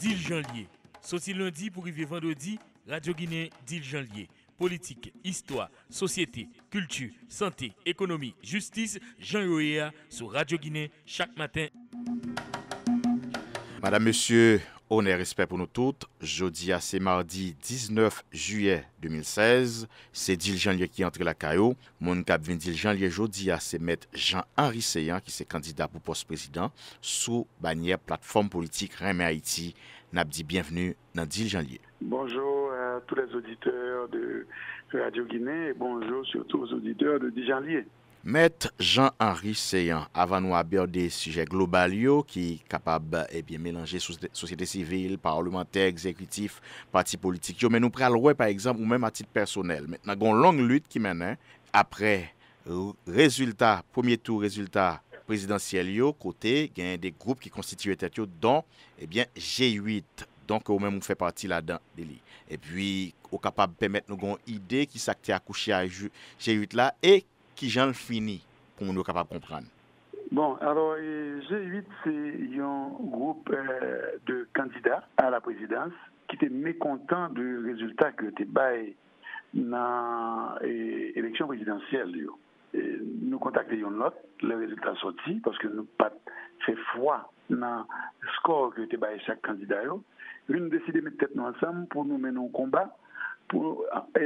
Dil Janlier. Sauti lundi pour arriver vendredi, Radio Guinée Dil Janlier. Politique, histoire, société, culture, santé, économie, justice, Jean Yoéa sur Radio Guinée chaque matin. Madame, Monsieur, honneur et respect pour nous toutes. Jeudi, à c'est mardi 19 juillet 2016. C'est Dil Janlier qui entre la caillou. Mon cap vient Dil Janlier jeudi, à c'est maître Jean-Henri Seyan qui est candidat pour poste président sous bannière plateforme politique Rémy Haïti. N'a dit bienvenue dans Dil Janlier. Bonjour à tous les auditeurs de Radio Guinée et bonjour surtout aux auditeurs de Dil Janlier. Met Jean-Henri Seyan, avan nou aberde suje global yo ki kapab ebyen eh melange sosyete sivil, parlementer, ekzekwitif, parti politik yo, men nou pral wè par exemple ou men atit personel. Met nan gon long lut ki menen apre rezultat, premier tour rezultat prezidansyel yo, kote gen eh de group ki konstituye tet yo don ebyen eh G8. Donk ou men mou fè parti la dan de li. E pwi ou kapab pèmèt nou gon ide ki sakte akouche a G8 la e qui j'en fini pour nous capable comprendre. Bon, alors G8, c'est un groupe euh, de candidats à la présidence qui étaient mécontents du résultat que était bail dans l'élection présidentielle. Et nous contactions l'autre, le résultat sorti, parce que nous pas fait foi dans le score que était bail chaque candidat. Nous décidé de mettre tête ensemble pour nous mener un combat pour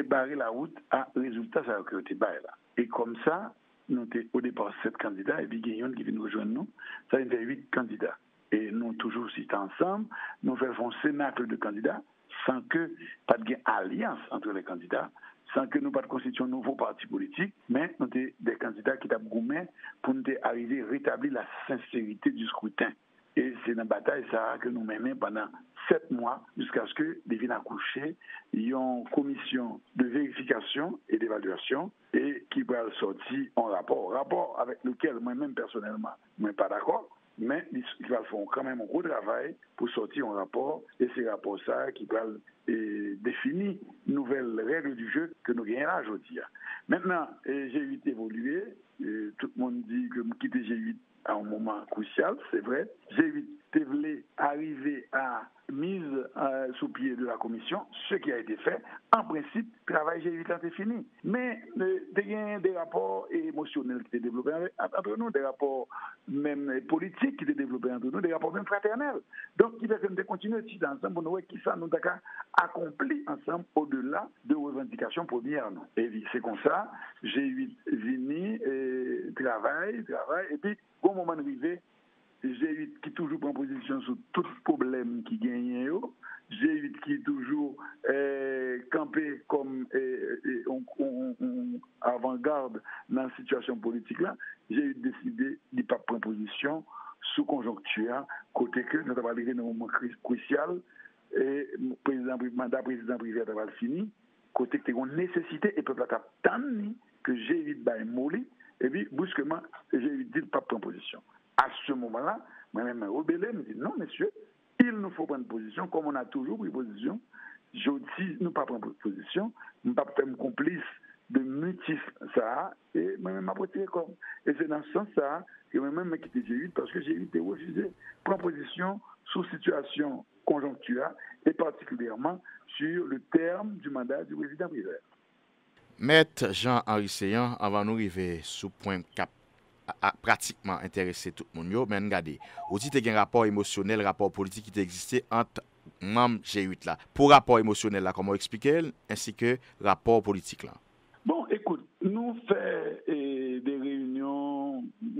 barrer la route à résultat que était bail là. Et comme ça, nous avons au départ sept candidats et puis Guillaume qui vient nous rejoindre nous. Ça fait huit candidats. Et nous toujours cités ensemble, nous faisons un cénacle de candidats sans que pas de alliance entre les candidats, sans que nous pas de constitution un nouveau parti politique, mais nous des candidats qui gourmé pour nous arriver à rétablir la sincérité du scrutin. Et c'est une bataille que nous menons pendant sept mois jusqu'à ce que devienne accoucher. Il y a une commission de vérification et d'évaluation et qui va sortir en rapport. Rapport avec lequel moi-même personnellement, je ne suis pas d'accord. Mais ils va faire quand même un gros travail pour sortir un rapport et c'est rapport ça qui va définir une nouvelle règle du jeu que nous gagnons aujourd'hui. Maintenant, G8 évolué, tout le monde dit que quitter G8 à un moment crucial, c'est vrai. G8 voulait arriver à mise euh, sous pied de la commission, ce qui a été fait. En principe, travail G8 a été fini. Mais il y a des rapports émotionnels qui étaient développés entre nous, des rapports même politiques qui étaient développés entre nous, des rapports même fraternels. Donc, il va continuer continuer ici ensemble pour nous qui ça nous a accompli ensemble au-delà de revendications premières. Et c'est comme ça, G8 vini, et travaille, travaille, et puis, au moment arrivé, G8 qui toujours prend position sur tout problème qui gagne. G8 qui toujours euh, campé comme euh, avant-garde dans la situation politique là. G8 décidé de ne pas prendre position sous conjoncture, côté que nous avons arrivé dans un moment crucial et mandat président privé a fini, côté que nous nécessité et peuple a que G8 va molli, et puis brusquement, G8 dit ne pas prendre position. Ce moment-là, moi-même, rebellé, me dit non, monsieur, il nous faut prendre position, comme on a toujours pris position. Je dis, nous pas prendre position, nous pas faire complice de mutif ça, et moi-même, retiré comme. Et c'est dans ce sens-là que moi-même, m'a quitté G8 parce que G8 a refusé prendre position sous situation conjoncturelle et particulièrement sur le terme du mandat du président privé. Maître Jean-Henri Seyan, avant nous arriver sous point cap pratikman interese tout moun yo, men gade, oti te gen rapor emosyonel, rapor politik ki te egziste ant mam G8 la. Po rapor emosyonel la, koman eksplike el, ansi ke rapor politik la. Bon, ekout, nou fè eh, de reyunyon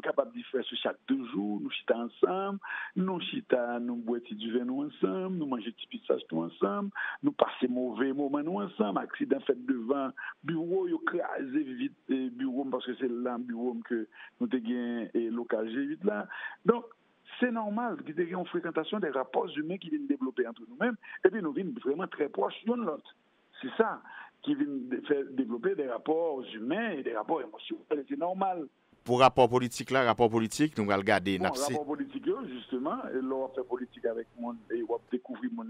capables de faire sur chaque deux jours, nous chita ensemble, nous chita, nous boire du vin nous ensemble, nous manger petit pizza nous ensemble, nous passer mauvais moments nous ensemble, accident fait devant bureau, yo crasé vite bureau parce que c'est là bureau que nous te et local vite là. Donc c'est normal qu'il y ait une fréquentation des rapports humains qui viennent développer entre nous-mêmes et puis nous venons vraiment très proches l'un de l'autre. C'est ça qui vient faire développer des rapports humains et des rapports émotionnels. C'est normal. Pour rapport politique là, rapport politique, nous allons regarder. Bon, rapport politique, justement, et là, on fait politique avec moi et on découvrir mon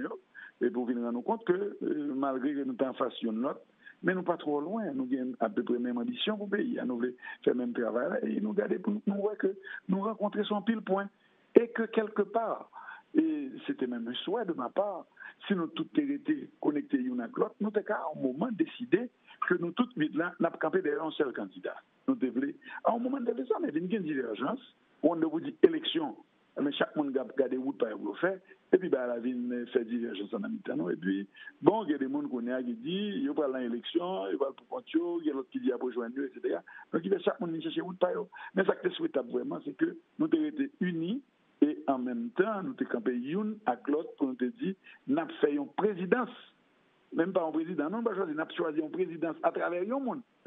et pour venir rendre compte que euh, malgré que nous sommes en face de l'autre, mais nous pas trop loin, nous avons à peu près même ambition pour le pays, nous voulons faire le même travail et nous regarder pour nous voir que nous rencontrer son pile point et que quelque part, et c'était même un souhait de ma part, si nous tous été connectés l'un à l'autre, nous avons à un moment décidé que nous tous là, n'avons campé derrière un seul candidat. Nous devons, à un moment de ça, mais il y a une divergence, on vous dit élection, mais chaque monde a gardé route par le faire, et puis bah, la ville fait divergence en temps. Et puis, bon, il y a des gens qui disent, ils vont l'élection, ils vont pour Pontio, il y a l'autre qui dit à rejoindre etc. Donc, il y a chaque monde qui cherche route par Mais ce qui est souhaitable vraiment, c'est que nous avons été unis et en même temps, nous avons campé une à l'autre pour nous dire, nous une présidence même pas un président, non, pas choisi, nous avons choisi présidence à travers le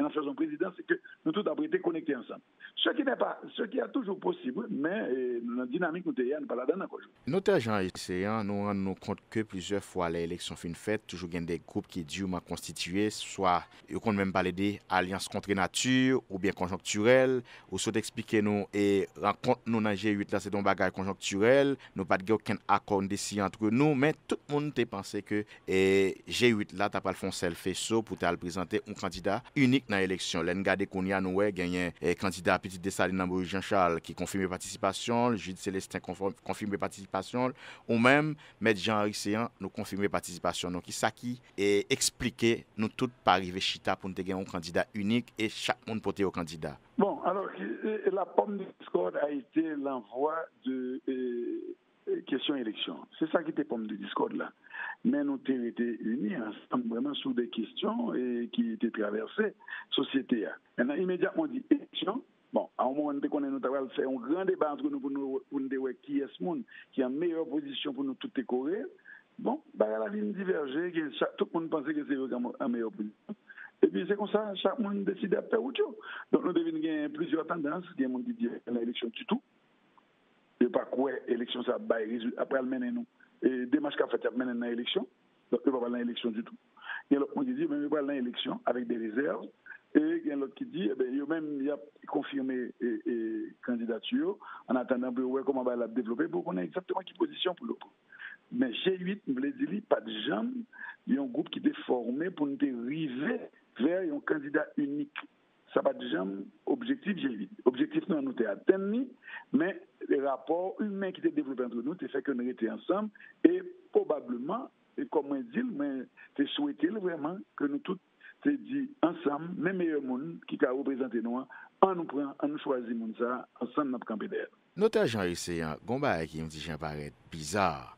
en faisant président, c'est que nous tous avons été connectés ensemble. Ce qui n'est pas, ce qui est toujours possible, mais euh, la dynamique nous tient pas la donne encore. Notre agent essayant nous rendons compte que plusieurs fois l'élection élections fin fête, toujours il y a des groupes qui durement constitués, soit, ils comptent même parler des alliances contre nature, ou bien conjoncturelles, ou soit expliquer nous et rencontre nous dans G8 là, c'est un bagage conjoncturel, nous pas de aucun accord d'ici entre nous, mais tout le monde te pensé que et G8 là, t'as pas le fond selfie so pour te présenter un candidat unique nan eleksyon. Len gade kon ya nou we genyen eh, kandida Petit Desaline Namboui Jean Charles ki konfirme patisipasyon, Jude Celestin konfirme patisipasyon, ou menm Med Jean-Henri Seyan nou konfirme patisipasyon. Non ki sa ki e eksplike nou tout parive chita pou nou te genyen ou kandida unik e chak moun pote ou kandida. Bon, alors la pomme de discorde a été l'envoi de... Euh... question élection. C'est ça qui était pomme de discorde là mais nous avons été unis ensemble vraiment sur des questions et qui étaient traversées société. On a immédiatement dit élection. Bon, à un moment donné, nous avons fait un grand débat entre nous pour nous, pour nous dire qui est ce monde qui est en meilleure position pour nous tout décorer. Bon, bah, la ligne divergée, tout le monde pensait que c'est en meilleure position. Et puis c'est comme ça, chaque monde décide de faire autre chose. Donc nous devons gagner plusieurs tendances. Il y a des gens qui disent l'élection du tout. Et pas quoi, l'élection ça va après le mener nous. Et démarche qu'a fait mener dans l'élection, donc il ne va pas dans l'élection du tout. Y a l'autre qui dit, il va dans l'élection avec des réserves. Et y a l'autre qui dit, eh ben, il a a confirmé et, candidature. En attendant pour voir comment on va la développer pour qu'on ait exactement qui position pour le Mais G8, je l'ai dit, pas de jambes, il sa pa dijam, objektif jè vide. Objektif nan nou te aten ni, men le rapor humen ki te devlope antre nou, te fè kon rete ansam, e probableman, e kom mwen dil, mwen te souwete lè vreman, ke nou tout te di ansam, men meye moun ki ka reprezenten nou an, an nou pran, an nou chwazi moun sa, ansam nap kampe der. Notè jan eseyan, gomba e ki yon ti jan paret bizar,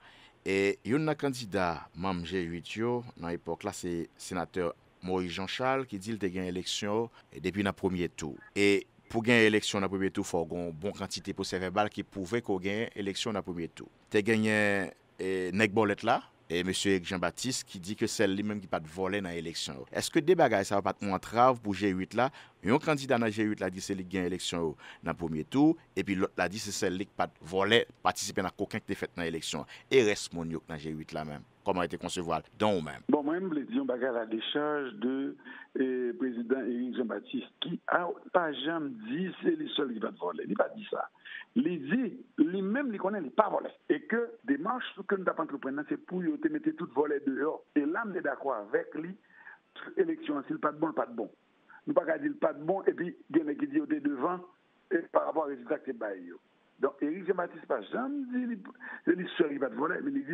e yon nan kandida mamje 8 yo, nan epok la se senatèr Moïse Jean Charles ki di l te gen eleksyon depi nan premier tou. E pou gen eleksyon nan premier tou, fò gon bon kantite pou se verbal ki pouve ko gen eleksyon nan premier tou. Te genyen e, nek bolet la, e M. Jean-Baptiste ki di ke sel li menm ki pat vole nan eleksyon. Eske de bagay sa va pat mwantrav pou G8 la, Yon kandida nan G8 la di se lik gen eleksyon yo nan pwemye tou, epi lot la di se se lik pat vole patisipe nan koken ki te fet nan eleksyon. E res moun yok nan G8 la men. Koman ete konsevwal? Don ou men. Bon, mwen mwen ble diyon baga la dechaj de eh, prezident Erik Jean-Baptiste ki a pa jam di se li sol li pat vole. Li pat di sa. Li di, li men li konen li pa vole. E ke demanche sou ke nou tap entreprenan se pou yo te mette tout vole deyo. E lam de dakwa avek li, eleksyon, si l pat bon, l pat bon. Nous pas dire pas de bon, et puis, il y a qui dit, devant, et par rapport au résultat que c'est donc, Éric Jean-Baptiste pas jamais dit il va te voler, mais il dit,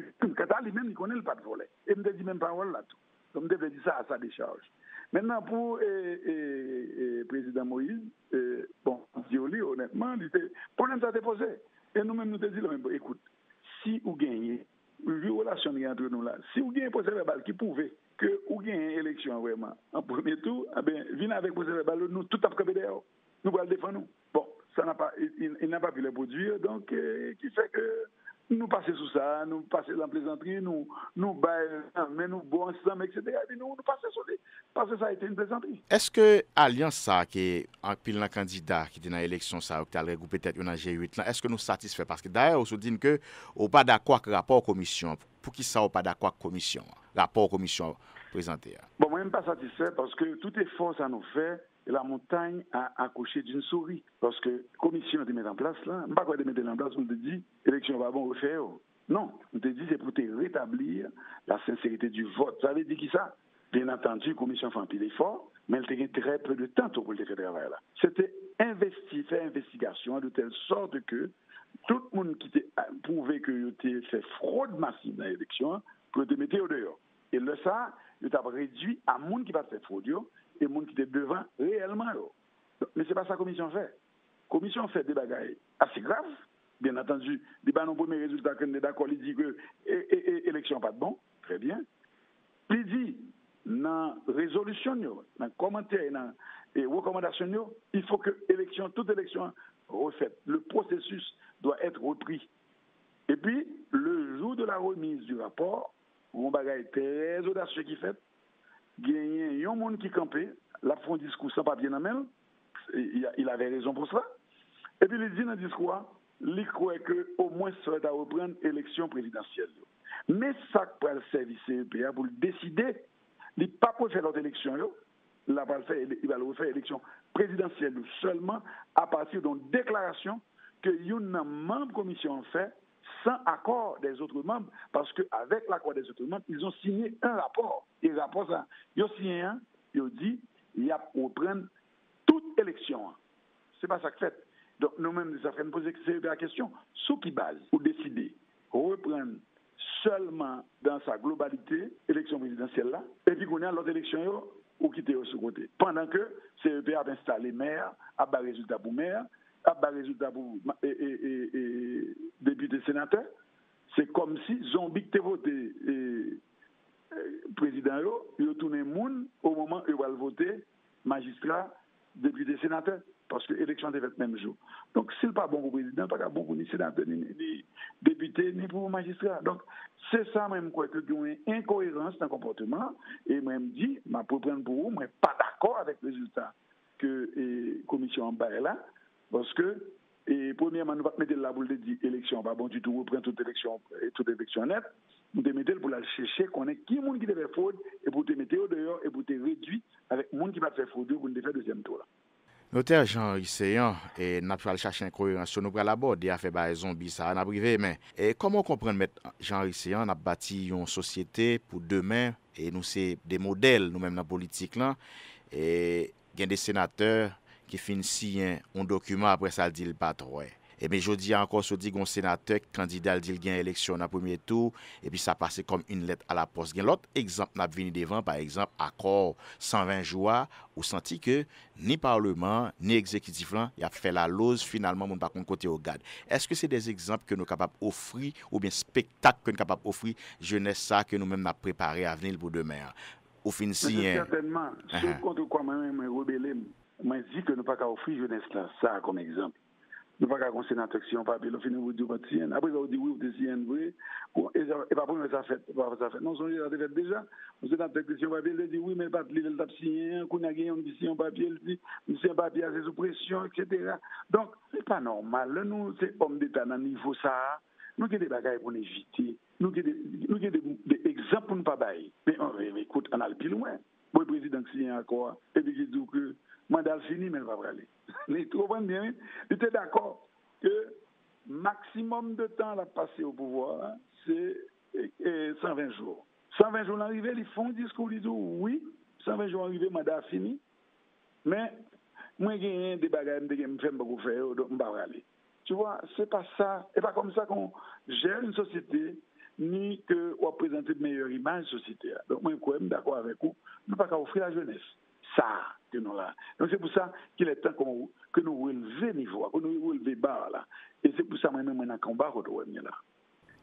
lui-même, il connaît le pas de voler. Et il me dit même parole là tout. Donc, je dire ça à sa décharge. Maintenant, pour le président Moïse, bon, Dioli, honnêtement, était, problème ça déposé. Et nous-mêmes, nous disons, écoute, si vous gagnez, une relation entre nous là, si vous gagnez un procès verbal qui pouvait que vous gagnez une élection vraiment, en premier tour, eh bien, venez avec procès verbal, nous, tout à fait nous allons défendre nous. Bon, ça n'a pas, il, n'a pas pu le produire, donc euh, qui fait nou pase sou sa, nou pase lan plezantri, nou baye, men nou bo ansam, etc. Nou pase sou li, pase sa ete yon plezantri. Eske alians sa ki anpil nan kandida ki te nan eleksyon sa ou ki talre goupi tet yon nan G8 lan, eske nou satisfe? Paske daye ou sou din ke ou pa da kwa k rapor komisyon, pou ki sa ou pa da kwa k komisyon, rapor komisyon prezante ya? Bon, mwen mpa satisfe, paske tout e fos an nou fey, la montagne a accouché d'une souris. Parce que la commission a mis en place là, pas quoi de mettre en place, on te dit, élection va bon refaire. Non, on te dit c'est pour te rétablir la sincérité du vote. Ça veut dire qui ça? Bien entendu, la commission fait un peu d'effort, mais elle a très peu de temps pour le faire travail là. C'était investi, faire investigation de telle sorte que tout le monde qui a prouvé que fait fraude massive dans l'élection, pour te mettre au dehors. Et le ça, tu as réduit à monde qui va faire fraude et monde qui était devant réellement. Mais ce n'est pas ça que la commission fait. La commission fait des bagailles assez graves. Bien entendu, débat non premier résultat qu'on est d'accord, il dit que l'élection pas de bon, très bien. Il dit, dans la résolution, dans commentaire, dans les recommandations, il faut que élection, toute élection refaite, le processus doit être repris. Et puis, le jour de la remise du rapport, on bagaille très audacieux qui fait, il y a un monde qui campait, la font discours sans papier dans la il avait raison pour cela. Et puis il dit dans le discours, il croit qu'au moins ça va reprendre l'élection présidentielle. Mais ça pour le service CEPA pour décider, il n'est pas faire l'autre élection, il va le refaire l'élection présidentielle seulement à partir d'une déclaration que une membre commission fait sans accord des autres membres, parce qu'avec l'accord des autres membres, ils ont signé un rapport. Et rapport, ça, ils ont signé un, ils ont dit, il y a toute élection. Ce n'est pas ça que fait. Donc, nous-mêmes, nous poser la question, sous qui base, pour décider, reprendre seulement dans sa globalité, élection présidentielle là, et puis qu'on a l'autre élection, ou quitter au second côté. Pendant que CEP a installé maire, a bas résultat pour maire, a bas résultat pour et, et, et, député sénateur, c'est comme si Zombie était voté et, président, il a tourné monde au moment où il va voter magistrat, député sénateur parce que l'élection est faite le même jour. Donc, s'il n'est pas bon pour le président, pas bon pour ni sénateur, ni, ni, député, ni pour magistrat. Donc, c'est ça même quoi que une incohérence dans le comportement. Et même dit, ma pour prendre pour vous, mais pas d'accord avec le résultat que la commission en bas est là, Paske, e premièman nou pat mette la boule de di eleksyon, ba bon du tout, ou pren tout eleksyon, tout eleksyon net, nou te mette pou la chèche konen ki moun ki te fè fòd, e pou te mette ou deyor, e pou te redwi avèk moun ki pat fè fòd, ou pou nou te fè deuxième tour la. Noter Jean-Henri Seyan, e nap chal chache inkoyans, sou nou pral abode a fe ba e zombi sa an aprive, men, e koman kompren met Jean-Henri Seyan nap bati yon sosyete pou demen, e nou se de model nou men nan politik lan, e gen de senateur, ki fin siyen on dokumen apre sa l di l patroye. E me jodi ankon sou di gon senatek kandidal dil gen eleksyon nan pwemye tou, e pi sa pase kom un let a la pos gen. Lot ekzamp nap vini devan, par ekzamp akor 120 joua ou santi ke ni parleman, ni ekzekitif lan, ya fe la loz finalman moun bakon kote o gad. Eske se des ekzamp ke nou kapap ofri ou bien spektak ke nou kapap ofri jene sa ke nou men nap prepare avenil pou demer. Ou fin si... Certainman, sou kontou kwa mwen mwen rebelem. Mwen zi ke nou pa ka ofri jenese la sa kom ekzamp. Nou pa ka wou di wou pati. Apre wou di siyen vwe, e pa pou mwen sa pa. Non son la te fet deja, mwen se nan teksyon papi, le di pati li tap kou nage yon di di, mwen se papi a se sou presyon, etc. Donk, se pa normal, nou se om deta nan nivou sa, nou ke de bagay pou nevite, nou de ekzamp pa pil wè, mwen prezident siyen akwa, e di ki dou ke, mandat fini, mais il va aller. Mais comprenez bien, il était d'accord que maximum de temps à passer au pouvoir, c'est 120 jours. 120 jours l'arrivée, ils font un discours, ils disent oui, 120 jours arrivé, mandat fini, mais moi, j'ai des bagages que je fais beaucoup faire, donc je vais aller. Tu vois, c'est pas ça, et pas comme ça qu'on gère une société, ni ke wap prezante meyèr imaj sosite a. Donk mwen kouèm d'akwa avèk ou, nou pa ka oufri la jènes. Sa, ke nou la. Donk se pou sa, ki lè tan ke nou releve nivou, ke nou releve bar la. E se pou sa mwen mwen akon bar ou do wèm nye la.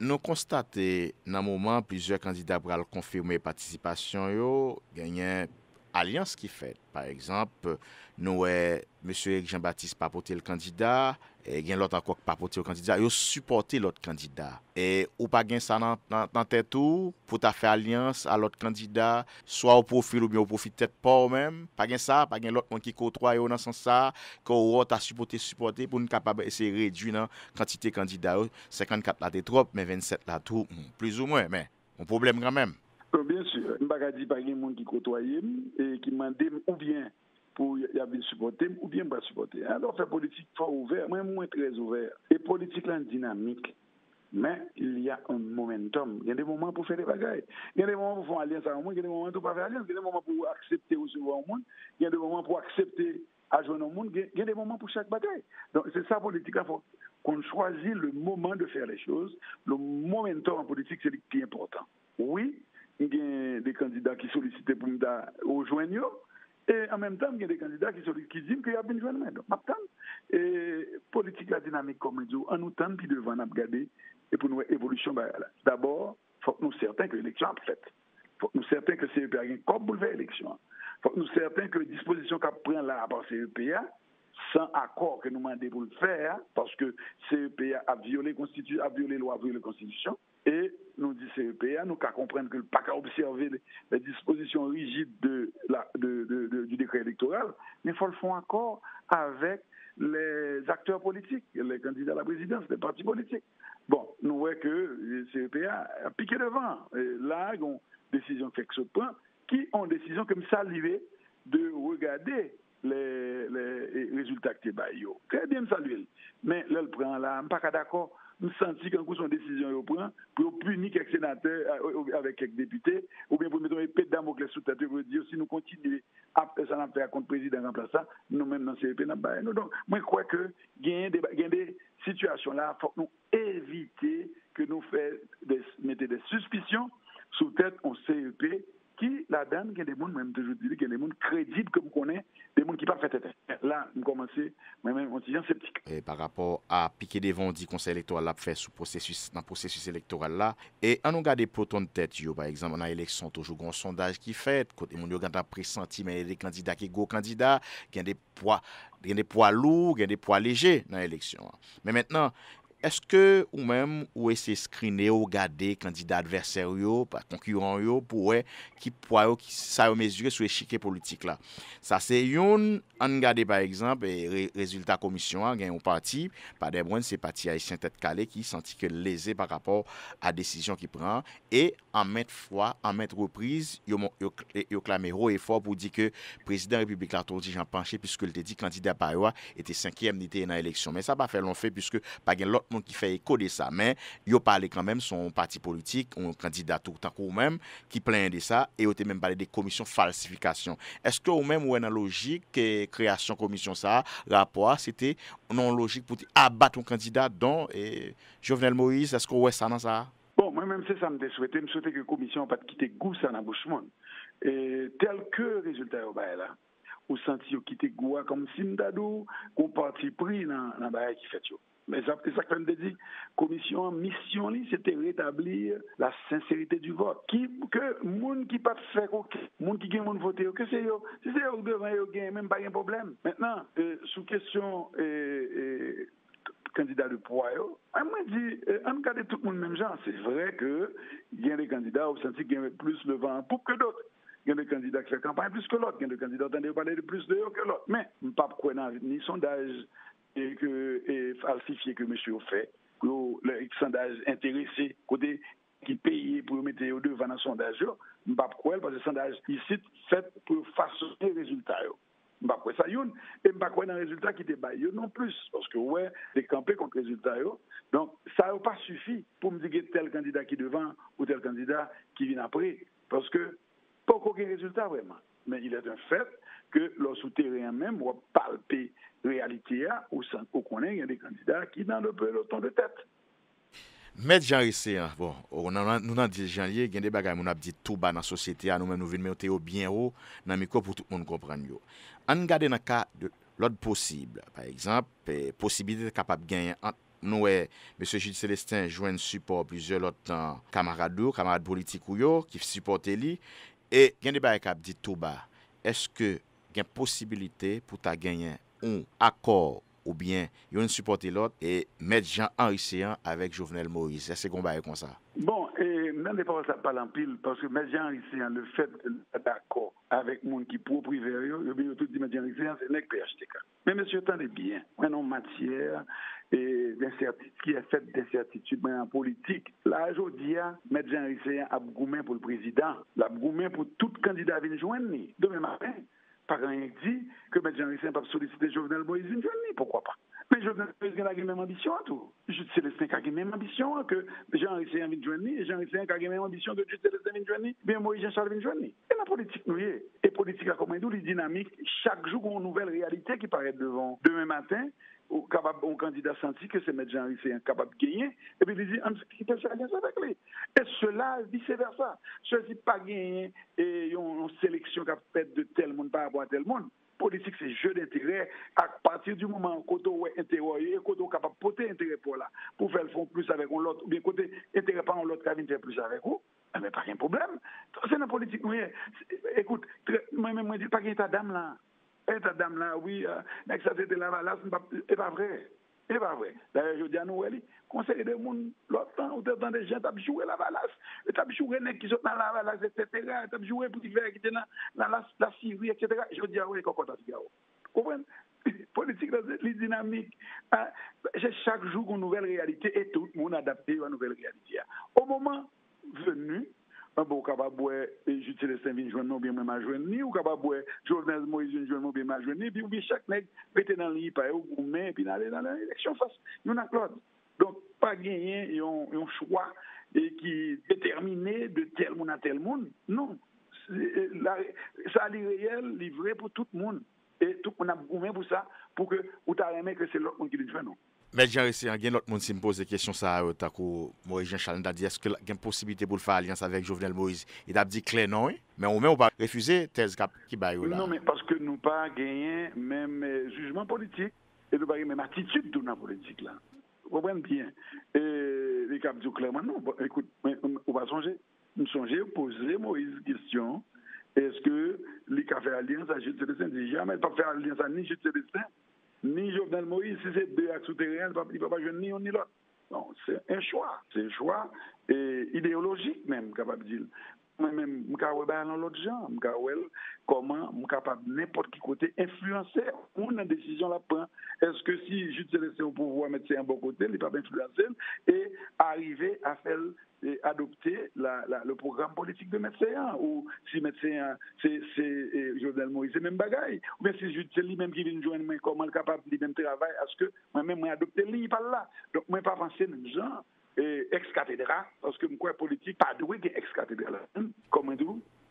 Nou konstate nan mouman, plizye kandida pral konfirme patisipasyon yo, genyen alians ki fet. Par exemple, nou e, M. Jean-Baptiste papote l kandida, e, gen lot an kok papote l kandida, yo supporte lot kandida. E ou pa gen sa nan, nan, nan tetou, pou ta fe alians a lot kandida, swa ou profil ou bien ou profil tet pa ou men, pa gen sa, pa gen lot moun ki kotwa yo nan san sa, ko ou ou ta supporte, supporte, pou nou kapab ese redu nan kantite kandida yo, 54 la te trop, men 27 la tou, plus ou mwen, men, moun problem gran men. Même. Bien sûr, je ne pas dire pas monde qui côtoie et qui m'a ou bien pour y avoir supporter ou bien pas supporter. Alors, faire politique fort ouvert, moi, moins très ouvert. Et politique là, dynamique. Mais il y a un momentum. Il y a des moments pour faire des bagailles. Il y a des moments pour faire alliance à un il y a des moments pour pas faire alliance, il y a des moments pour accepter recevoir un monde, il y a des moments pour accepter joindre un monde, il y a des moments pour chaque bagaille. Donc c'est ça politique. Il faut qu'on choisit le moment de faire les choses. Le momentum en politique, c'est le plus important. Oui, il y a des candidats qui sollicitent pour nous rejoindre. Et en même temps, il y a des candidats qui, disent qu'il y a une journée. Donc, maintenant, et politique, la dynamique, comme je dis, en nous temps, puis devant, nous regarder, et pour nous, évolution, bah, d'abord, il faut que nous certains que l'élection est faite. Il faut que nous certains que CEPA a comme pour faire l'élection. Il faut que nous certains que les dispositions qu'on prend là par CEPA, sans accord que nous demandons pour le faire, parce que CEPA a violé la loi, a violé la Constitution, et nous dit CEPA, nous qu'à comprendre que le pas qu'à observer les, dispositions rigides du décret électoral, mais il faut le faire encore avec les acteurs politiques, les candidats à la présidence, les partis politiques. Bon, nous voyons que le CEPA a piqué devant. Et là, une décision fait que ce qui ont décision comme ça, de regarder les, les résultats que tu as. Très bien, saluer. Mais là, le prend là, je ne suis pas d'accord nous senti qu'en coup son décision est prend pour punir quelques sénateurs euh, avec quelques députés ou bien pour mettre un épée de Damoclès sous tête pour dire si nous continuons à faire ça contre le président remplaçant nous même dans CEP n'a pas donc moi je crois que il des des situations là faut nous éviter que nous fait des suspicions sous tête en CEP ki la dan gen de moun, mwen mtejou di li, gen de moun kredit ke mou konen, de moun ki pa fete te. La, mwen komanse, mwen mwen kontijan septik. E par rapport a pike devon di konsey elektoral la pfe sou prosesus, nan prosesus elektoral la, e an nou gade poton tet yo, par exemple, nan eleksyon toujou gon sondaj ki fet, kote moun yo ganda presanti men de kandida ki go kandida, gen de poa, gen de poa lou, gen de poa leje nan eleksyon. Men mentenan, eske ou menm ou ese skrine ou gade kandida adverser yo, konkuron yo, pou we ki pwa yo ki sa yo mezure sou eshike politik la. Sa se yon an gade par exemple, e re, rezultat komisyon an gen yon parti, pa debwen se parti Haitien Tet Kale ki santi ke leze par rapport a desisyon ki pran, e an met fwa, an met reprise, yo, yo, e, yo klame ro e fwa pou di ke prezident republik la tondi jan panche, piske l te di kandida par yo a ete 5e nite nan eleksyon. Men sa pa fe lon fe, piske pa gen lot moun ki fè ekode sa, men yo pale kanmèm son parti politik, ou kandidatou tankou mèm, ki plen de sa, e yo te mèm pale de komisyon falsifikasyon. Eske ou mèm ou en an logik ke kreasyon komisyon sa, rapwa, se te nan logik pou te abat ou kandidat don, e Jovenel Moïse, eske ou wè sa nan sa? Bon, mwen mèm se sa mde souwete, m souwete ke komisyon pat kite gousan an bouchmoun. E tel ke rezultat yo baye la, ou santi yo kite gouwa kom sim dadou, kon parti pri nan, nan baye ki fet yo. Mais c'est ça que je dit. Commission, mission, c'était rétablir la sincérité du vote. Qui, que, monde qui pas aucun, monde qui gagne, monde voter, que c'est eux. Si c'est eux devant eux, même pas un problème. Maintenant, euh, sous question, euh, euh, candidat de poids, moi, je dis, on regarde tout le monde même genre. C'est vrai que il y a des candidats, au senti qu'il y plus le vent pour que d'autres. Il y a des candidats qui font campagne plus que l'autre. Il y a des candidats qui ont parler de plus de eux que l'autre. Mais, je ne pas quoi ni sondage, et que falsifié que monsieur fait le sondage intéressé côté qui paye pour mettre au devant dans le sondage pas quoi parce que le sondage ici fait pour façonner les résultats pas quoi ça youn et pas quoi dans résultat qui baillé non plus parce que ouais des campés contre les résultats donc ça n'a pas suffi pour me dire tel candidat qui devant ou tel candidat qui vient après parce que pas aucun résultat vraiment. Mais il est un fait ke lò souterien mèm wò palpe realite ya ou san kou konen yon de kandida ki nan le peloton de tèt. Met Jean rese, bon, oh, nou nan di Jean liye, gen de bagay moun ap di tou ba nan sosyete a, nou men nou vin men yo te yo bien yo, nan mi ko pou tout moun kompran yo. An gade nan ka de lòd posible, par exemple, eh, posibilite kapap genyen an, nou e, M. Gilles Celestin jwen support plizye lot an kamarado, kamarade politik ou yo, ki supporte li, e gen de bagay kap di tou ba, eske gen posibilite pou ta genyen un accord ou bien yon supporter l'autre et mettre Jean-Henri Séan avec Jovenel Moïse. C'est qu'on va comme ça? Bon, et même des paroles, ça parle en pile, parce que mettre Jean-Henri Séan, le fait d'accord avec monde qui pour privé, il bien tout dit mettre Jean-Henri Séan, c'est n'est PHTK. Mais monsieur, attendez bien, en matière et d'incertitude, qui est faite d'incertitude en politique. Là, aujourd'hui, mettre Jean-Henri Séan a pour le président, l'a pour tout candidat à venir joindre. Demain matin, rien dit que M. Jean Rissin pas solliciter Jovenel Moïse une pourquoi pas Mais je n'a pas la même ambition à tout. Célestin a la même ambition que Jean-Richard vient de joindre, et Jean-Richard a la même ambition que Célestin vient de joindre, bien Moïse Jean-Charles vient de joindre. Et la politique, nous y est. Et politique, à comment les dynamiques, chaque jour, on a une nouvelle réalité qui paraît devant. Demain matin, un candidat senti que c'est M. Jean-Richard capable de gagner, et puis il dit, on peut faire alliance avec lui. Et cela, vice-versa. Ceux-ci pas gagné, et une sélection qui a fait de tel monde par rapport à tel monde politique, c'est jeu d'intérêt. À partir du moment où on est intérêt, on est capable de porter intérêt pour là, pour faire le fond plus avec l'autre, ou bien côté intérêt pas l'autre qui vient plus avec vous, mais eh ben, pas de problème. C'est la politique. Écoute, moi-même, je dis pas qu'il y a ta dame là. Et ta dame là, oui, euh, ça c'était la valasse, c'est pas vrai. C'est pas vrai. D'ailleurs, je dis à nous, conseil de monde, l'autre temps, où t'entends des gens, t'as joué la valasse, t'as joué les qui sont dans la valasse, etc., t'as joué pour faire qui dans la, la Syrie, etc. Je dis, oui, comment t'as dit, Vous comprenez? Politique, les dynamiques. Hein? Chaque jour, une nouvelle réalité et tout le monde adapté à une nouvelle réalité. Au moment venu, un bon capable boire Jules Célestin vient joindre bien même joindre ni ou capable Jovenel Moïse joindre bien à joindre puis bien chaque nèg mettre dans le pas ou main puis aller dans l'élection face nous n'a Claude donc pas gagner un choix et qui déterminé de tel monde à tel monde non. Ça est réel livré pour tout le monde et tout le monde a goûté pour ça pour que ou t'as aimé que c'est l'autre monde qui dit non Mais Mè resi an gen lot moun si m'pose kèsyon sa yo takou Moïse Jean-Charles Chalanda di eske gen posibite pou l'fa alians avèk Jovenel Moïse. E dap di klen non, mè ou mè ou pa refuze tez kap ki bayo la. Non mè, paske nou pa genyen mèm jujman politik, e nou pa genyen mèm atitude dou nan politik la. Ou pren bien. E kap di ou klenman nou, ekout, ou pa sonje, msonje ou pose Moïse kèsyon, eske li ka fè alians a Jete Destin, di jamè pa fè alians a ni Jete Destin, ni Jovenel Moïse, si c'est deux actes souterrains, il ne peut pas jouer ni un ni l'autre. Non, c'est un choix. C'est un choix et idéologique même, capable de dire. Moi-même, je suis dans l'autre genre. Je suis comment je suis capable, n'importe qui côté, influencer une décision la prend. Est-ce que si je te laisse au pouvoir mettre ça un bon côté, il ne peut pas influencer et arriver à faire adopter la, la, le programme politique de médecin ou si médecin c'est Jovenel Moïse c'est même bagaille ou bien si c'est lui-même qui vient joindre mais comment le capable de même travail est-ce que moi-même moi adopté lui pas là donc moi pas penser même gens et ex cathédra parce que moi politique pas doué ex cathédra comme un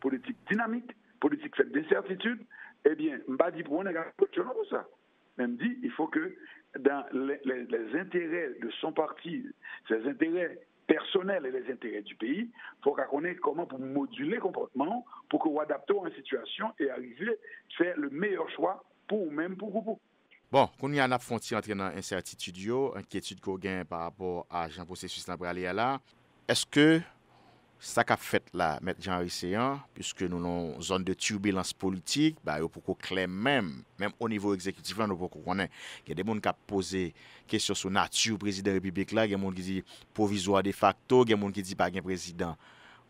politique dynamique politique faite d'incertitude eh bien m'a dit pour on pour ça même dit il faut que dans les, intérêts de son parti ses intérêts personnel et les intérêts du pays, il faut qu'on connaisse comment pour moduler le comportement, pour qu'on adapte à une situation et arriver à faire le meilleur choix pour nous-mêmes, pour vous. Bon, kon yon ap fonti antre nan insertitude yo, ankyetude ko gen par rapport a jan posesus lan prale ya la, eske sa ka fet la met jan riseyan, pwiske nou non zon de turbulence politik, ba yo pou ko klem mem, mem o nivou ekzekutif lan nou pou ko konen, gen de moun ka pose kesyon sou natu prezident republik la, gen moun ki di provizwa de facto, gen moun ki di pa gen prezident,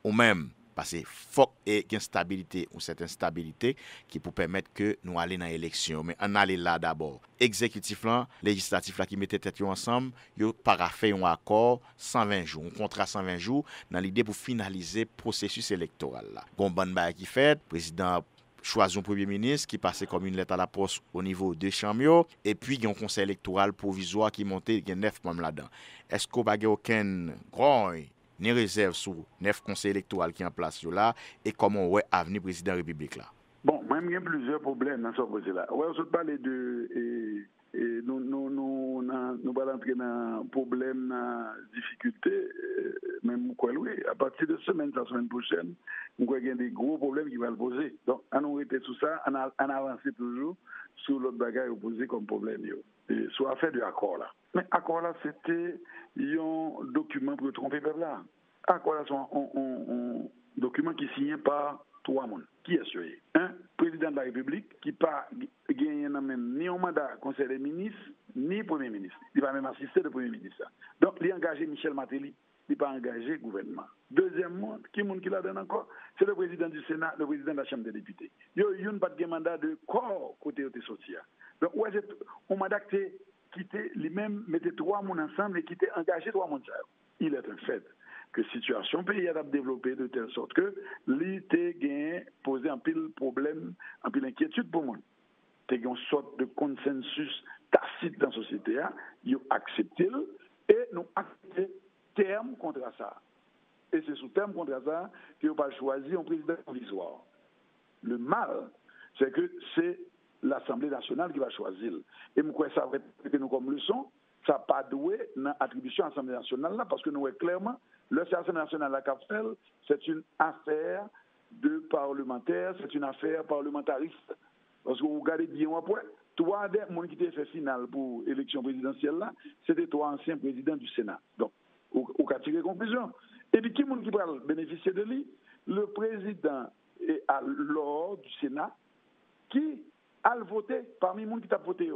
ou mem, Pase fok e gen stabilite ou seten stabilite ki pou pemet ke nou ale nan eleksyon. Men an ale la dabor. Ekzekutif lan, legislatif la ki mette tet yo ansam, yo parafe yon akor 120 jou. Un kontra 120 jou nan l'ide pou finalize prosesus elektoral la. Gon ban baye ki fet, prezident chwazoun premier ministre ki pase kom yon let a la pos o nivou de chanmyo. E pi yon konsey elektoral provizwa ki monte gen nef mam la dan. Esko bagye oken groy? ni rezerv sou nef konsey elektoral ki an plas yo la, e koman wè aveni prezident republik la? Bon, mwen mwen plizè problem nan so konsey la. Wè, sou pale de... Et... E nou, nou, nou, nan, nou ba lantre nan problem nan difikulte, euh, men mou kwa lwe, a pati de semen, sa semen pochen, mou kwa gen de gro problem ki va l'poze. Don, an nou rete sou sa, an avanse toujou sou lot bagay ou pose kom problem yo. E, sou afe de akor la. Men akor la, sete yon dokumen pou trompe pev la. Akor la, son dokumen ki sinye pa 3 moun. Ki asyoye? Un, prezident la republik ki pa genyen nan men ni yon mandat konsey de minis, ni premier minis. Li pa men asiste de premier minis sa. Don, li angaje Michel Mateli, li pa angaje gouvernement. Dezyen moun, ki moun ki la den anko? Se le prezident du Senat, le prezident la chanm de depite. Yo yon pat gen mandat de kor kote yote sotia. Don, ou ajet, ou mandat ki te qui lui-même mettait trois mondes ensemble et qui était engagé trois mondes. Il est un fait que situation pays a développé de telle sorte que l'été gain posé un pile problème, un pile inquiétude pour moi. te une sorte de consensus tacite dans la société, ils ont accepté et nous accepté terme contre ça. Et c'est sous terme contre ça qu'ils n'ont pas choisi un président provisoire. Le mal, c'est que c'est l'Assemblée nationale qui va choisir. Et moi, ça que nous comme leçon, ça n'a pas doué dans l'attribution à l'Assemblée nationale là, parce que nous clairement, le Assemblée nationale à Capsel, c'est une affaire de parlementaires, c'est une affaire parlementariste. Parce que vous regardez bien trois des gens qui étaient fait finale pour l'élection présidentielle là, c'était trois anciens présidents du Sénat. Donc, au, cas tirer conclusion. Et puis, qui est qui va bénéficier de lui? Le président est à l'ordre du Sénat qui a voté parmi les gens qui ont voté.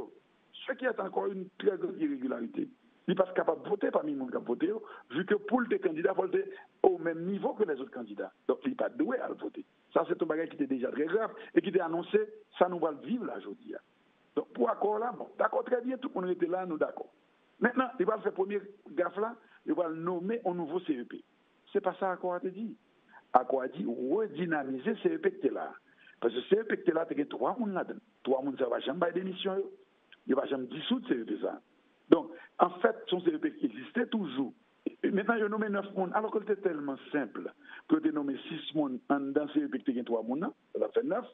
Ce qui est encore une très grande irrégularité. Il n'est pas capable de voter parmi les gens qui ont voté, vu que pour les candidats voter au même niveau que les autres candidats. Donc, il n'est pas doué à le voter. Ça, c'est un bagage qui était déjà très grave et qui était annoncé, ça nous va le vivre là aujourd'hui. Donc, pour accord là, bon, d'accord, très bien, tout le monde était là, nous d'accord. Maintenant, il va faire premier gaffe là, il va le nommer un nouveau CEP. Ce n'est pas ça Accord a dit. Accord a dit redynamiser CEP qui est là. Parce que CEP qui est là, il y a trois personnes là-dedans. Trois personnes, ça ne va jamais démission. Il ne va jamais dissoudre CEP ça. Donc, en fait, son CEP qui existait toujours. Maintenant, il a nommé neuf personnes, alors que c'était tellement simple que tu nommé six personnes dans CEP qui a trois personnes, ça fait neuf.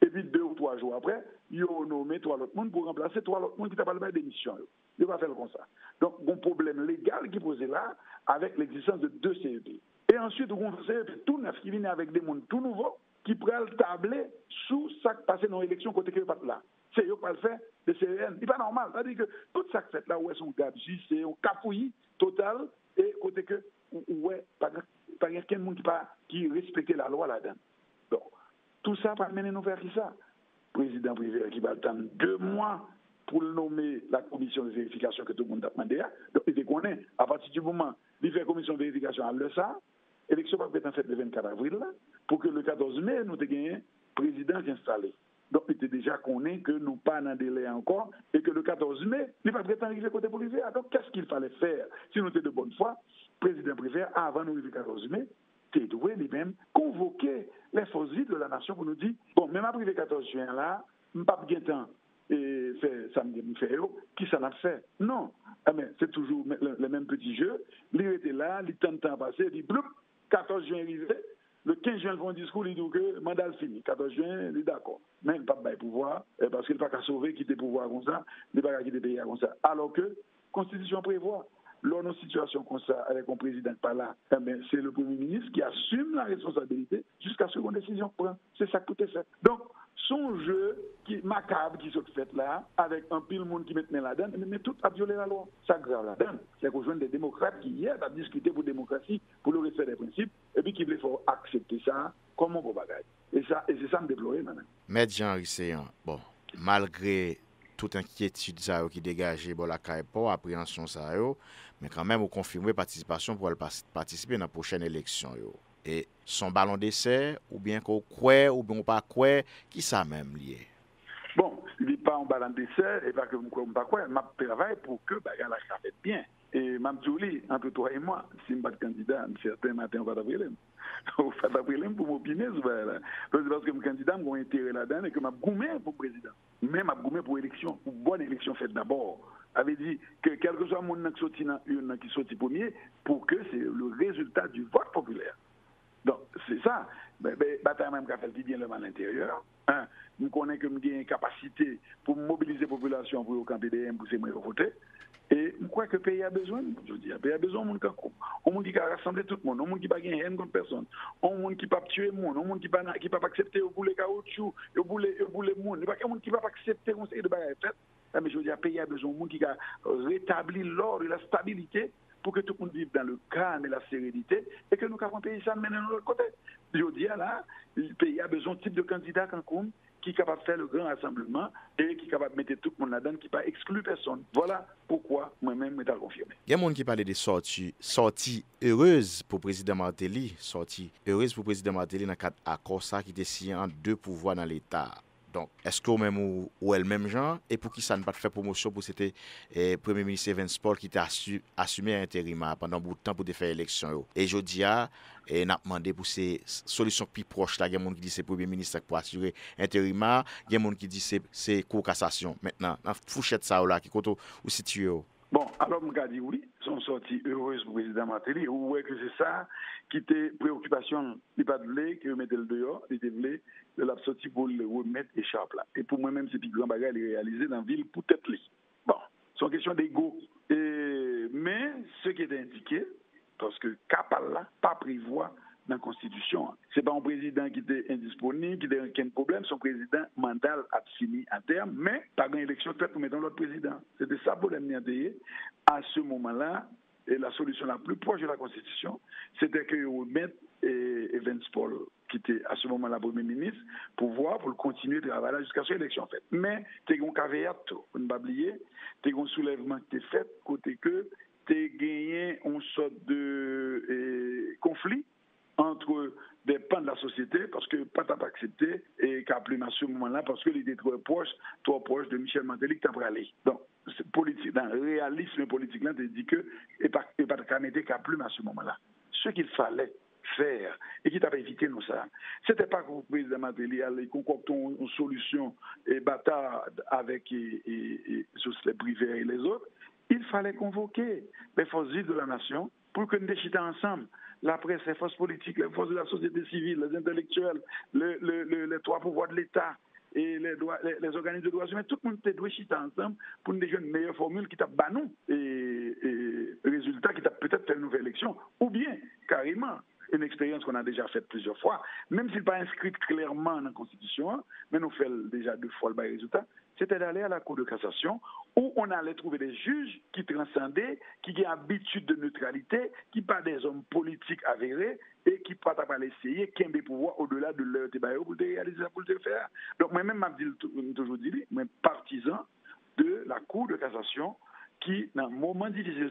Et puis deux ou trois jours après, ont nommé trois autres personnes pour remplacer trois autres personnes qui n'ont pas le démission. Il va faire comme ça. Donc, un problème légal qui posait là avec l'existence de deux CEP. Et ensuite, on a un CEP tout neuf qui vient avec des mondes tout nouveaux qui prennent le tabler sous ça qui passait dans l'élection côté que pas là. C'est eux qui le faire de CEN. C'est pas normal. C'est-à-dire que tout ça qui fait là, où est son gabegie, c'est un capouillis total et côté que, ouais, pas, quelqu'un qui, qui respectait la loi là-dedans. Donc, tout ça va mener nous vers qui ça Président privé qui va attendre deux mois pour nommer la commission de vérification que tout le monde a demandé. Donc, il connaît, à partir du moment où il fait commission de vérification à ça, l'élection va être en fait le 24 avril, pour que le 14 mai, nous ayons un président installé. Donc, il était déjà connu que nous pas dans délai encore et que le 14 mai, il va être arrivé côté privé. Donc, qu'est-ce qu'il fallait faire? Si nous étions de bonne foi Président privé, avant nous le 14 mai, tu doué lui-même convoquer les forces de la nation pour nous dire bon, même après le 14 juin là, pas bien temps et ça me fait qui ça a fait? Non, ah, mais c'est toujours le, même petit jeu. Il était là, il temps de temps passé, il dit 14 juin arrivé, le 15 juin, il un discours, il dit que le mandat fini. 14 juin, il est d'accord. Mais il n'a pas de pouvoir, eh, parce qu'il n'a pas qu'à sauver, quitter le pouvoir comme ça, il n'a pas qu'à quitter le pays comme ça. Alors que la Constitution prévoit, lors d'une situation comme ça, avec un président pas là, eh c'est le Premier ministre qui assume la responsabilité jusqu'à ce qu'on décision prend. C'est ça que tout est fait. Donc, son jeu qui macabre qui se fait là, avec un pile monde qui met là-dedans, mais, tout a violé la loi. Ça grave là-dedans. C'est qu'on joue des démocrates qui hier a discuté pour la démocratie, pour le respect des principes, et puis qui voulaient accepter ça comme un beau bagage. Et, ça, et c'est ça me déplorer maintenant. Maître Jean Risséan, bon, malgré tout enkyetude sa yo ki degaje bo la kaipo, apriyansyon sa yo, men kanmen ou konfirme patisipasyon pou al patisipe nan pochen eleksyon yo. E son balon dese, ou bien ko kwe, ou bien ou pa kwe, ki sa menm liye? Bon, li pa an balon dese, e pa ke mou kwe mou pa kwe, map travay pou ke baga la chavet bien. Et Mamdjouli, entre toi et moi, si je suis candidat, un certain matin, on va t'appeler. On va t'appeler pour m'opiner. Parce que je suis candidat, j'ai intérêt là-dedans et que je goumé pour président. Même je goumé pour élection, pour bonne élection faite d'abord. avait dit que quel que soit mon qui sorti dans une qui sorti premier, pour que c'est le résultat du vote populaire. Donc, c'est ça. Ben, ben, bataille même qu'a fait bien le à l'intérieur. Hein. Nous connaissons que j'ai une capacité pour mobiliser la population pour au camp PDM pour voter. Et je crois que le pays a besoin, je dis, le pays a besoin de monde un monde qui a rassemblé tout le monde, un monde qui n'a pas haine contre personne, un monde qui n'a pas tuer le monde, un monde qui n'a pas accepté au boulet caoutchouc, au boulet le monde, un monde qui n'a pas accepté conseil de bagaille fait. Mais je dis, le pays a besoin de monde qui a rétabli l'ordre et la stabilité pour que tout le monde vive dans le calme et la sérénité et que nous avons un pays ça mener de l'autre côté. Je dis là, le pays a besoin de type de candidat Cancun qui est capable de faire le grand rassemblement et qui est capable de mettre tout le monde là-dedans, qui pas exclu personne. Voilà pourquoi moi-même, je suis confirmé. Il y a des gens qui parlaient de sorties sortie heureuses pour le président Martelly, sorties heureuse pour le président Martelly dans le cadre accord ça qui était signé en deux pouvoirs dans l'État. Donk, eske ou mèm ou el mèm jan, e pou ki sa nou pat fè promosyon pou se te eh, Premier Ministre Evans Paul ki te asu, asume interima pandan boutan pou te fè eleksyon yo. E jodi ah, a, eh, nap mande pou se solisyon pi proche la, gen moun ki di se Premier Ministre pou asyre interima, gen moun ki di se, se kou kassasyon. Mètnen, nan fouchet sa ou la ki koto ou sitye yo. Bon, alò mou ka di oui, son sorti heureuse pou Prezident Martelly, ou wè ke se sa ki te preokupasyon li pa dvle, ki ou mette l deyo, li te vle, de la sorti pou l remette echap la. Et pou mwen mèm se pi gran bagay li realize nan vil pou tèt li. Bon, son kesyon de go. Men, se ki te indike, toske kapal la, pa privoi, nan konstitusyon. Se pa an prezident ki te indisponi, ki te ken problem, son prezident mental ap sini an term, men, pa gen eleksyon tret pou metan lot prezident. Se te sa pou lèm ni an teye, a se mouman la, e la la plou proche la konstitusyon, se te ke ou met Evans Paul, te a se mouman la premier ministre, pou vwa, pou l'kontinuye de avala jiska sou eleksyon fet. Men, te gon kaveyat to, pou n'babliye, te gon soulevman te fet, kote ke, te genyen on sot de konflik, entre des pans de la société, parce que pas t'a pas accepté, et qu'a plus à ce moment-là, parce que était trop proche, trop proche de Michel Mantelik, t'as aller. Donc, politique, dans le réalisme politique, là, dit que, et pas, et pas qu'à plus à ce moment-là. Ce qu'il fallait faire, et qui t'avait évité nous ça, c'était pas que le président Mantelik allait concocter une solution et bâtard avec les privés et les autres, il fallait convoquer les forces de la nation pour que nous déchitions ensemble la presse, les forces politiques, les forces de la société civile, les intellectuels, les trois pouvoirs de l'État et les, organismes de droits humains, tout le monde doit chiter ensemble pour nous déjouer une meilleure formule qui t'a banon et, résultat qui t'a peut-être fait une nouvelle élection, ou bien carrément une expérience qu'on a déjà faite plusieurs fois, même s'il n'est pas inscrit clairement dans la Constitution, mais nous fait déjà deux fois le résultat, c'était d'aller à la Cour de cassation où on allait trouver des juges qui transcendaient, qui ont habitude de neutralité, qui pas des hommes politiques avérés et qui pas essayer qui des pouvoirs au-delà de leur débat pour réaliser pour le faire. Donc moi-même, je toujours dit, mais partisan de la Cour de cassation qui, dans un moment difficile,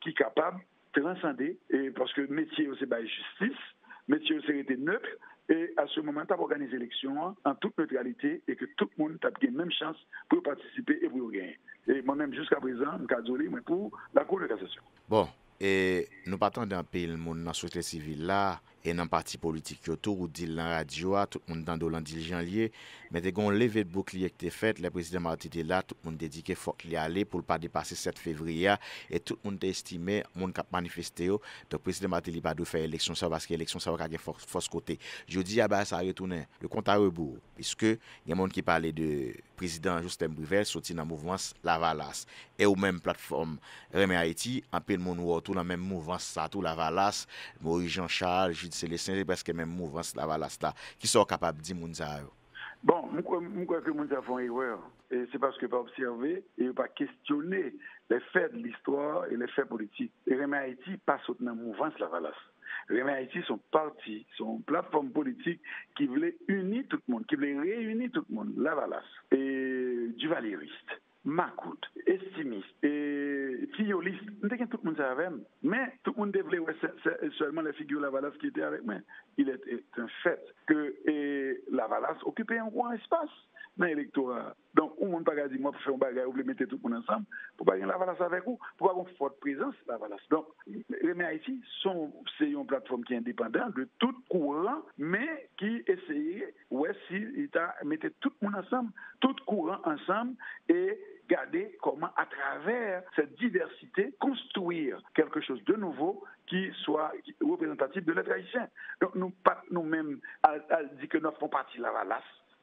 qui est capable de transcender, et parce que le métier, c'est justice, métier, c'est neutre, Et à ce moment, t'as organisé l'élection en toute neutralité et que tout le monde a la même chance pour participer et pour gagner. Et moi-même, jusqu'à présent, je m'kazolé, pour la cour de cassation. Bon, et nous partons d'un pays, le monde, dans la société civile, là, E nan parti politik yo tou ou dil lan radyo a, tout moun dan do lan dil jan liye, men te gon leve de bouk liye kte fet, le prezident Marti de la, tout moun dedike fok li ale pou l pa depase 7 fevriya, e tout moun te estime, moun kap manifeste yo, to prezident Marti li pa do fè eleksyon sa, baske eleksyon sa wakage fos kote. Jodi ya ba sa retounen, le konta rebou, piske yon moun ki pale de prezident Justin Brivel soti nan mouvmans Lavalas. E ou menm platform Reme Haiti, anpil moun wotou nan menm mouvmans Satou Lavalas, Mori Jean Charles, Jude Celestin, preske menm mouvmans Lavalas la. Ki so kapab di moun za yo? Bon, mwen kwa ke moun za fon ewe, se paske pa observe, e pa kestyone le fè de l'histoire e le fè politik. Reme Haiti pa soti nan mouvmans Lavalas. Rémy Haïti sont partis, sont une plateforme politique qui voulait unir tout le monde, qui voulait réunir tout le monde, la valasse. Et du valériste. Makout, estimiste, et filloliste, nous tout le monde avec mais tout le monde devait seulement la Valasse qui étaient avec moi. Il est un fait que la Valasse occupait un grand espace dans l'électorat. Donc, on ne peut pas dire, moi, pour faire un bagage, vous voulez mettre tout le monde ensemble, pour pas la Valasse avec vous, pour avoir une forte présence, la Valasse. Donc, maires ici, c'est une plateforme qui est indépendante de tout courant, mais qui essayait, ouais, si, il mettait tout le monde ensemble, tout courant ensemble, et garder comment, à travers cette diversité, construire quelque chose de nouveau qui soit représentatif de l'être haïtien. Donc, nous, pas nous-mêmes, dit que nous faisons partie de la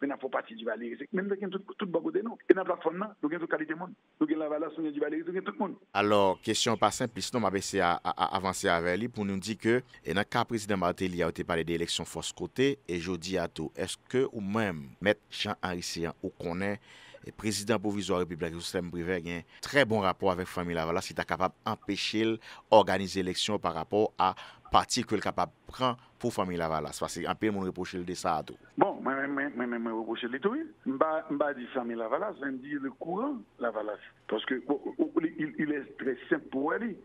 men ap fò pati di valeri se. Men nou gen tout bagote nou. E nan platform nan, nou gen tout kalite moun. Nou gen la valasyon di valeri, nou gen tout moun. Alors, kesyon pa simplis nou, m avese avanse avè li pou nou di ke, e nan ka prezident Martelly a ote pale de eleksyon fòs kote, e jodi ato, eske ou mèm met Jean-Henri Séan ou konen prezident provizor Republik Sistem Privé gen tre bon rapor avèk Fami Lavala si ta kapab empèchil organize leksyon par rapor a pati ke l kapab pran pou Fami Lavala. Se fase, anpèl moun repochil de sa adou. Bon, mwen mwen repochil de tou. Mba di Fami Lavala, mwen di le kouran Lavala. Paske, il es tre semp pou wè li.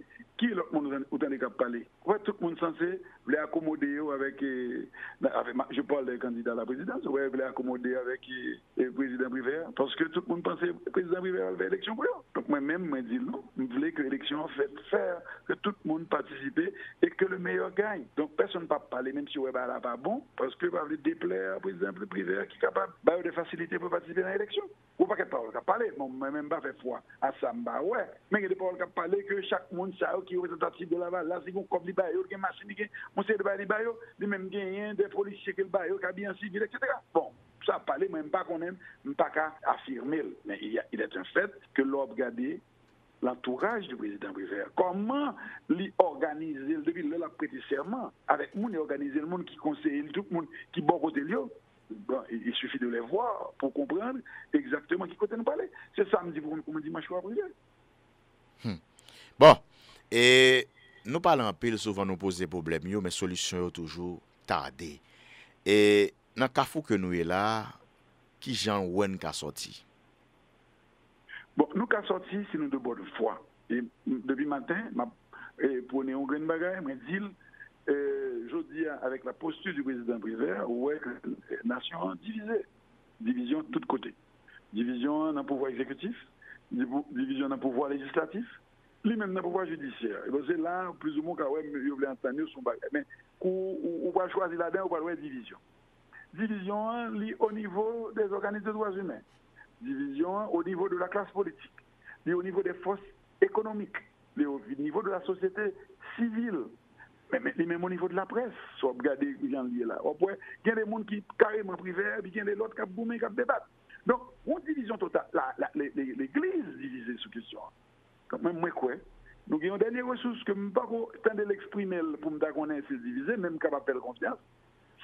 Ki lòk moun ou tan de kap pale? Wè tout moun sanse... voulait accommoder avec, euh, avec, je parle des candidats à la présidence, ouais, voulait accommoder avec euh, le président Briver, parce que tout le monde pensait que le président Briver avait l'élection pour. Donc moi-même, je dis non, je voulais que l'élection fait faire, que tout le monde participe et que le meilleur gagne. Donc personne ne peut parler, même si ouais, bah, là pas bon, parce que va bah, déplaire au président Briver qui est capable bah, de faciliter pour participer à l'élection. Ou pas qu'elle parle, qu'elle parle, moi-même pas fait foi à ça, bah ouais. Mais il y a des paroles qui que chaque monde sait qui est représentatif de la là, c'est qu'on comme les baillots, qui qui on sait de baillots, les mêmes gagnants, des policiers qui le baillot, qui bien civil, etc. Bon, ça parler, même pas qu'on aime, pas qu'à affirmer. Mais il, y a, il est un fait que l'on regardé l'entourage du président Briver. Comment lui organiser, depuis la prêté serment, avec monde, organiser le monde qui conseille, tout le monde qui bon côté Bon, il suffit de les voir pour comprendre exactement qui côté nous parler. C'est ça, me dit, pour me choix privé. Hmm. Bon, et nou palan pil souvan nou pose problem yo, men solisyon yo toujou tade. E nan kafou ke nou e la, ki jan wen ka soti? Bon, nou ka soti si nou de bod fwa. E debi matin, ma e, pwone yon gren bagay, mwen dil, e, euh, jodi a, avek la postu du prezident priver, ouwek nasyon divize. Divizyon tout kote. Divizyon nan pouvoi ekzekutif, divizyon nan pouvoi legislatif, division dans le pouvoir législatif, lui-même dans le pouvoir judiciaire. Et c'est là, plus ou moins, voulait entendre son bagage. Mais, on va choisir là-dedans, on va voir division. Division au niveau des organismes de droits humains. Division au niveau de la classe politique. au niveau des forces économiques. au niveau de la société civile. Mais, même au niveau de la presse. Il y a des gens qui carrément privés, il y a des autres qui boumé, qui débattent. Donc, une division totale. L'Église divisée sur question. Quand même, moi, quoi. Nous avons une dernière ressource que je ne pas l'exprimer pour me dire c'est divisé, même quand appelle confiance,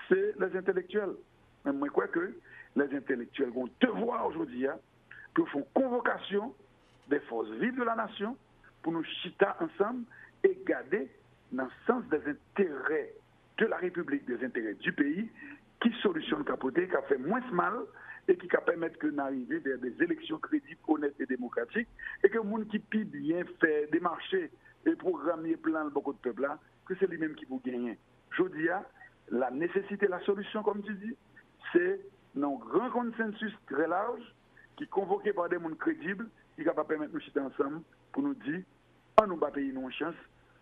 c'est les intellectuels. Même moi, quoi que les intellectuels vont devoir aujourd'hui hein, pour faire convocation des forces vives de la nation pour nous chiter ensemble et garder dans le sens des intérêts de la République, des intérêts du pays, qui solutionne capoter, qui a fait moins mal et qui permet que n'arriver vers des élections crédibles, honnêtes et démocratiques, et que le monde qui peut bien faire des marchés et programmer plein de peuples là, que c'est lui-même qui vous gagne. Je dis, la nécessité, la solution, comme tu dis, c'est un grand consensus très large qui est convoqué par des mondes crédibles, qui va permettre de nous chiter ensemble pour nous dire, on nous pas payer nos chance,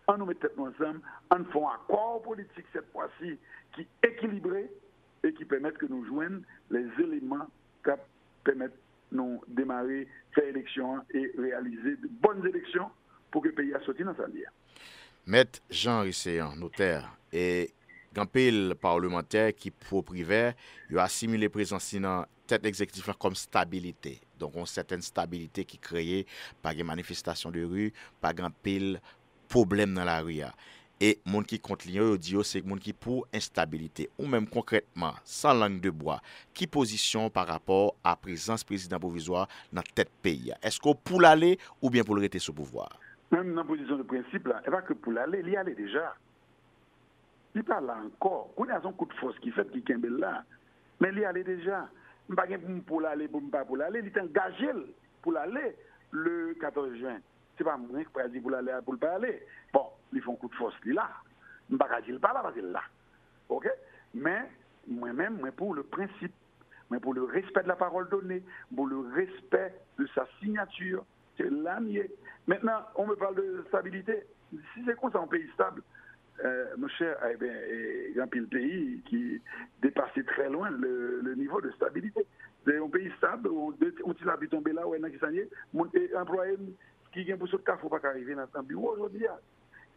on nous met tête ensemble, on fait un accord politique cette fois-ci qui est équilibré et qui permettent que nous joignent les éléments qui permettent nous démarrer, faire élection et réaliser de bonnes élections pour que le pays a sorti dans sa lière. Maître Jean Risséan, notaire, et gampil parlementaire qui pour privé, il a assimilé présence dans tête exécutif comme stabilité. Donc, une certaine stabilité qui créée par des manifestations de rue, par gampil problème dans la rue. E moun ki kont li yo yo di yo se moun ki pou instabilite ou menm konkretman san lang de boa ki pozisyon par rapport a prezans prezident provizwa nan tet peyi ya. Esko pou l'ale ou bien pou l'rete sou pouvoar? Mèm nan pozisyon de prinsip la, eva ke pou l'ale, li ale deja. Li pa la ankor, konen a son kout fos ki fet ki kembe la, men li ale deja. Mpa gen pou m pou l'ale, pou m pa pou l'ale, li ten gajel pou l'ale le 14 jan. Se pa mwen ki prezi pou l'ale, pou l'pa ale. Bon. Ils font coup de force là. Je ne pas dire pas là parce qu'il là. OK? Mais moi-même moi pour le principe mais pour le respect de la parole donnée pour le respect de sa signature c'est là maintenant on me parle de stabilité. Si c'est comme ça un pays stable euh, mon cher, eh bien, il y a un pays qui dépasse très loin le, niveau de stabilité. C'est un pays stable, où on habite tombé là, où il y a un employé qui vient pour ce cas, il ne faut pas arriver dans un bureau aujourd'hui.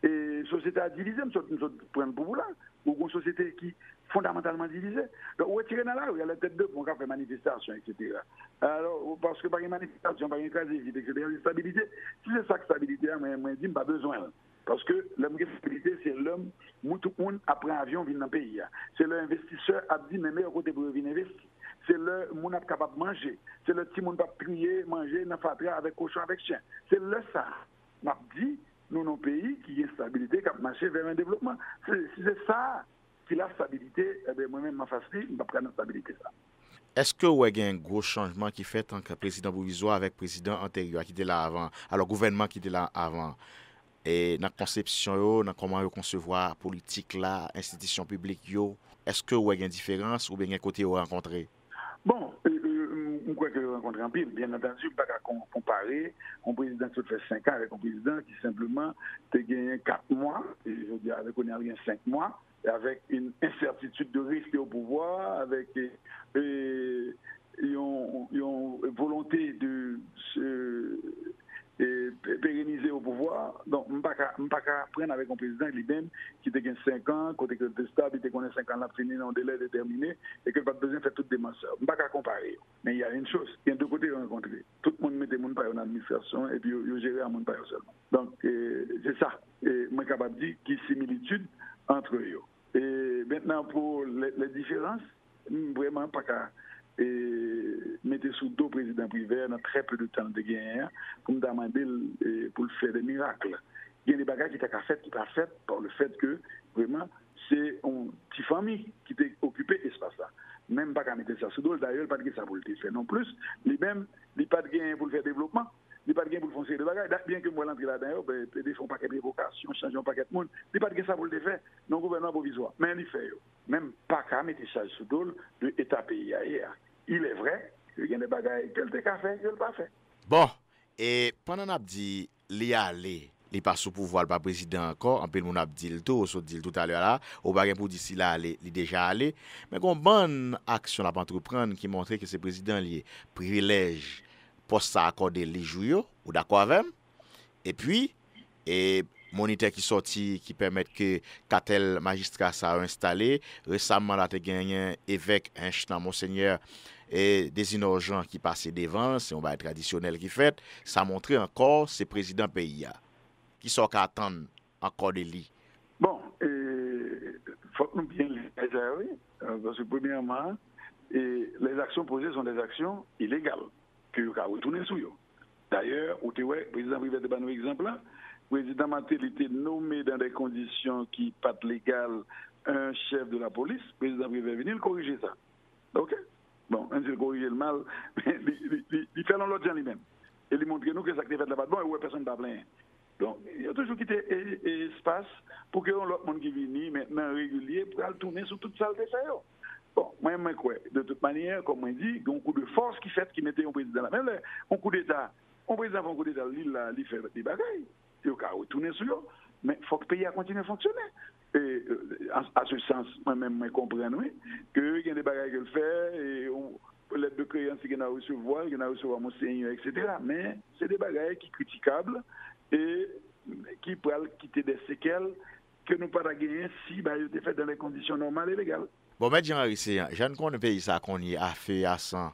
Hein. Et la société a divisé, nous sommes prendre pour là, ou une société qui est fondamentalement divisée. Donc, est tiré dans là, il y a la tête de pour faire manifestation, etc. Alors, parce que par une manifestation, par une case etc., une stabilité, si c'est ça que stabilité, moi, je dis, pas besoin. Parce que l'homme qui stabilité, c'est l'homme où tout le monde après avion vient dans le pays. Hein. C'est l'investisseur qui a dit, mais meilleur côté pour venir investir c'est le monde capable de manger. C'est le petit monde qui prier, manger dans fatra avec cochon, avec chien. C'est le ça. M'a dit, nou nou peyi ki yon stabilite kap mache ver yon devlopman. Si se sa ki la stabilite, ebe eh mwen men ma fasli, mwen pa prena stabilite sa. Eske ou e gen yon gros chanjman ki fet anke prezident Bouvizoa avek prezident anteryo a ki de la avan, alo gouvenman ki de la avan, e nan konsepsyon yo, nan koman yo konsevoa politik la, institisyon publik yo, eske ou e gen diferans ou ben gen kote yo renkontre? Bon, mwen kwenke rencontrez un pile. Bien entendu, pas qu'à comparer un président qui fait 5 ans avec un président qui simplement a gagné 4 mois, et je veux dire, avec on a rien 5 mois, avec une incertitude de risque au pouvoir, avec une volonté de se pérenniser au pouvoir. Donc, je ne peux pas prendre avec un président lui-même qui a 5 ans, qui est stable, qui a 5 ans, fini dans un délai déterminé, et n'a pas besoin de faire des mensonges. Je ne peux pas comparer. Mais il y a une chose, il y a deux côtés à rencontrer. Tout le monde met des gens en administration et puis il gère un monde seulement. Donc, c'est ça. Et moi, capable de dire qu'il y a similitude entre eux. Et maintenant, pour les, différences, vraiment pas qu'à mettre sous dos président privé dans très peu de temps de guerre pour me demander pour le faire des miracles. Il y a des bagages qui étaient fait, qui pas fait par le fait que vraiment c'est une petite famille qui était occupée espace-là. Même pas qu'à mettre ça sous dos, d'ailleurs, pas de ça pour le faire non plus. Lui-même, il pas de gain pour le faire développement il n'y a pas de gain pour foncer de bagages. Bien que moi, l'entrée là-dedans, ben, PD font pas de un paquet de monde. Il n'y a pas de gain pour le faire, non gouvernement provisoire. Mais il fait, même pas qu'à mettre ça sous dol de l'État pays ailleurs. il est vrai, gen de bagay kel te ka fe, kel pa fe. Bon, e panan ap di li a li, li pa sou pouvo al pa prezident ankon, anpil moun ap di l to, sou di l tout alè la, ou bagen pou di si la li, li deja alè, men kon ban aksyon ap antrepren ki montre ki se prezident li privilej pos sa akorde li jouyo, ou dako avèm, e pi, e... Monite ki soti ki permette ke katel magistra sa installe. Resamman la te genyen evek ench nan monseigneur et des innocents qui passaient devant c'est un bail traditionnel qui fait ça montrait encore ces présidents pays qui sont attendre encore des lits bon il faut nous bien les euh, parce que premièrement les actions posées sont des actions illégales que vous retourner sur eux. D'ailleurs, le président privé de un exemple là, le président Matel était nommé dans des conditions qui pas légales un chef de la police, le président privé venu corriger ça. OK? Bon, même s'il corrige le mal, il fait l'autre gens lui-même. Et il montre nous que ça qui fait là-bas? Bon et personne ne. Donc, il y a toujours quitté espace pour que l'autre monde qui vient maintenant régulier pour tourner sur toute salle de ça. Bon, moi, je crois, de toute manière, comme on dit, il y a un coup de force qui fait qui mettait un président là. Même un coup d'État, un président un coup d'État, il fait des bagailles. Il a retourner sur eux. Mais il faut que le pays continue à Et euh, à ce sens, moi-même, je comprends que il y a des bagages qu'il fait, et l'aide de créance qu'il a recevoir, qu'il a recevoir mon seigneur, etc. Mais c'est des bagages qui sont critiquables et qui peuvent quitter des séquelles que nous ne pas gagner si bah, ils fait dans les conditions normales et légales. Bon, mais Jean-Henri, je ne connais pas ça qu'on y a fait à 100.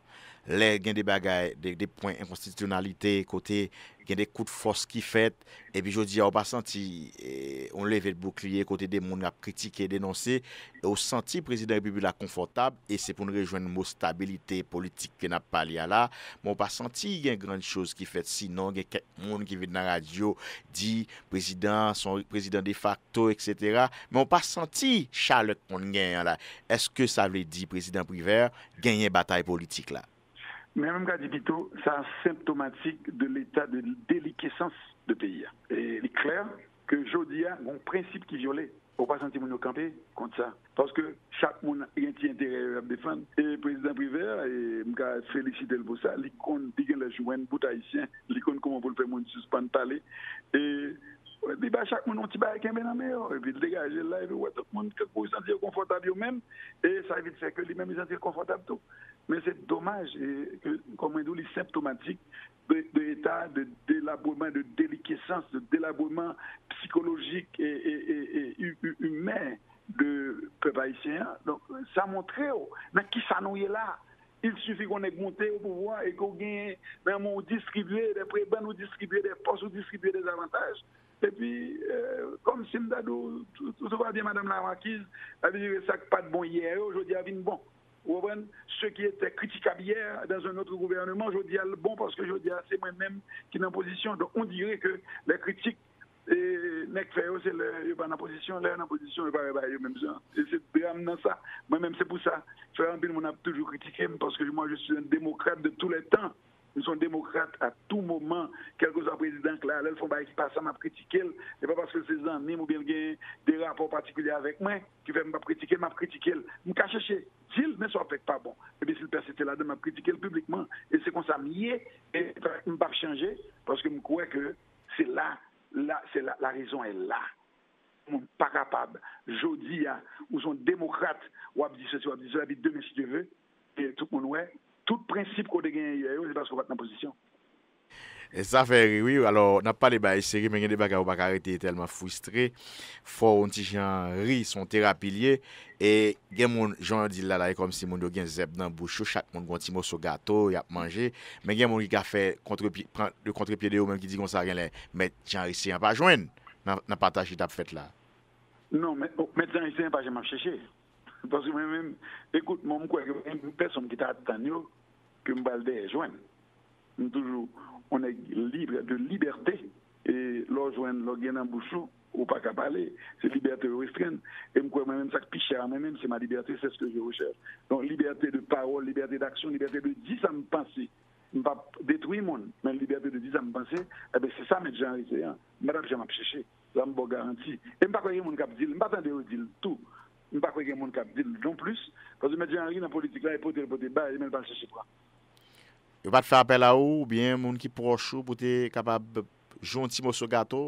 lè gen de bagay, de, de point inkonstitutionalite, kote gen de kout fos ki fet, epi jodi a ou pa santi, e, on leve boukliye, kote de moun ap kritike, denonse, e ou santi prezident republik la konfortab, e se pou nou rejoen mou stabilite politik ke nap pali ala, moun pa santi gen gran chose ki fet, sinon gen ket moun ki vide nan radio, di prezident, son prezident de facto, etc. Moun pa santi Charlotte moun gen yon la. Eske sa vle di prezident priver, genye batay politik la? Mais même quand plutôt, c'est symptomatique de l'état de déliquescence de pays. Et il est clair que aujourd'hui, a un principe qui violé. On pas sentir nous camper contre ça. Parce que chaque monde a un petit intérêt à défendre. Et le président privé, et je féliciter pour ça, il le jouer un bout haïtien, il a comment pour le faire suspendre parler. Et il bah, chaque monde a un petit bail qui est et puis il dégage là, et puis tout le monde se sentir confortable eux-mêmes, et ça évite faire que lui-même se sentir confortable tout. Mais c'est dommage, comme on dit, symptomatique de, l'état de délabrement, de déliquescence, de délabrement psychologique et, humain de peuple haïtien. Donc, ça montre, mais qui ça nous est là? Il suffit qu'on ait monté au pouvoir et qu'on ait même distribué des prébennes, ou distribuer des postes, ou distribuer des avantages. Et puis, euh, comme Simdadou, tout, tout, va bien, Madame la Marquise, elle dit ça pas de bon hier, aujourd'hui, elle vient bon. Ce qui était critiquable hier dans un autre gouvernement, je dis bon parce que je dis c'est moi-même qui est en position. Donc on dirait que les critiques Et nek fait c'est le pas en position, là en position, pas même ça. C'est drame dans ça. Moi-même c'est pour ça. Frère Ampil mon a toujours critiqué parce que moi je suis un démocrate de tous les temps. Nous sommes démocrates à tout moment, quel que soit président là, là, ils font pas qui passe, m'a critiqué. C'est pas parce que c'est amis ou bien des rapports particuliers avec moi qui fait m'a critiquer, m'a critiqué. M'a chercher, s'il ne soit pas bon. Et bien s'il persiste là, de m'a critiqué publiquement. Et c'est comme ça, m'y et m'a pas changer parce que je crois que c'est là là, c'est la, la, raison est là. Pas capable. Jodi, ou sont démocrates, ou dit ceci, ou dit cela, demain si tu veux, et tout le monde, ouais, tout prinsip kote gen yo, se paske wak nan posisyon. E sa fè ri, oui, alò, nan pale ba eseri, men gen de baga ou baka rete telman fwistre, fò ou nti jan ri, son terapilye, e gen moun, jan di la la, e kom si moun do gen zeb nan bouchou, chak moun gonti mou so gato, yap manje, men gen moun ki ka fè, le kontrepye de ou men ki di kon sa gen le, met jan risi an pa jwen, nan patache tap fèt la. Non, met oh, jan risi an pa jen map chèche. Pòsè mwen men, ekout, moun mwen kwen, mwen peson ki ta atan yo, ke mbalde jwen, mwen toujou, on est libre de liberté. Et lorsqu'on est en bouchou, ou pas qu'à parler, c'est liberté restreinte. Et moi-même, ça qui cher à moi-même, c'est ma liberté, c'est ce que je recherche. Donc, liberté de parole, liberté d'action, liberté de dire ça me penser. Je ne pas détruire le monde, mais liberté de dire ça me penser, eh bien, c'est ça, mes gens, hein. Madame, je m'ai cherché. Ça me garantie. Et je ne pas croire que cap dit, je ne pas attendre tout. m pa kwe gen moun kap dil non plus, pwazou mè diyan rin nan politik la, e pote, e pote, ba, e men bal chèche kwa. Yo pat fè apel a ou, ou bien moun ki proche ou, pote kapab jonti mò so gato?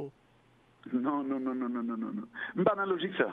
Non, non, non, non, non, non, non. M pa nan logik sa.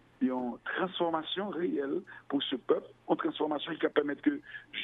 une transformation réelle pour ce peuple, une transformation qui va permettre que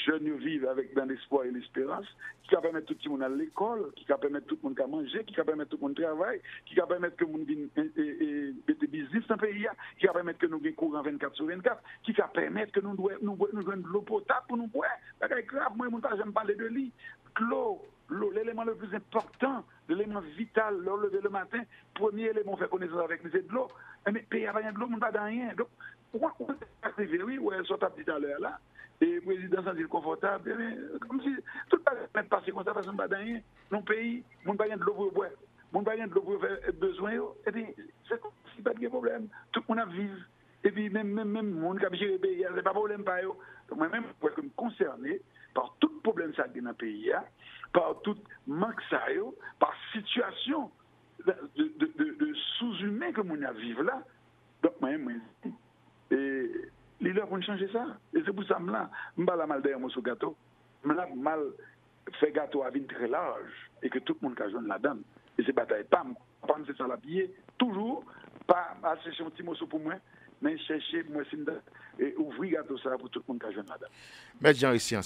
jeunes vivent avec dans l'espoir et l'espérance, qui va permettre tout le monde à l'école, qui va permettre tout le monde à manger, qui va permettre tout le monde de travailler, qui va permettre que le monde vienne des business dans le pays, qui va permettre que nous ayons courant 24 sur 24, qui va permettre que nous nous de l'eau potable pour nous boire. C'est grave, moi, je ne parler de lui. L'eau, l'élément le plus important, l'élément vital, lever le matin, premier élément faire connaissance avec nous, c'est de l'eau. Eh, mais pays rien de l'eau, on pas dans rien. Donc, pourquoi on arrivé, oui, ouais, soit à tout à l'heure là, et le président s'en dit confortable, eh comme si tout le monde passé comme ça, parce qu'on pas dans rien. Pays, on pas rien de l'eau pour boire, on pas rien de l'eau pour faire besoin, et puis, c'est pas de problème. Tout le monde a vivre. Et puis, même, même, même, monde qui a géré le pays, c'est pas problème pour eux. Donc, moi-même, je suis concerné par tout problème ça dans le pays, hein, par tout manque ça, par situation de, sous-humain que nous vivons là. Donc, moi, et il est pour changer ça. Et c'est pour ça que je suis mal derrière mon gâteau. Je mal fait gâteau à vie très large et que tout le monde a joué là-dedans. Et c'est bataille. Pam, pam, c'est ça la pied. Toujours, pas chercher un petit morceau pour moi mais chercher moi et ouvrir gâteau ça pour tout le monde qui a jeune madame. Mais Jean ici en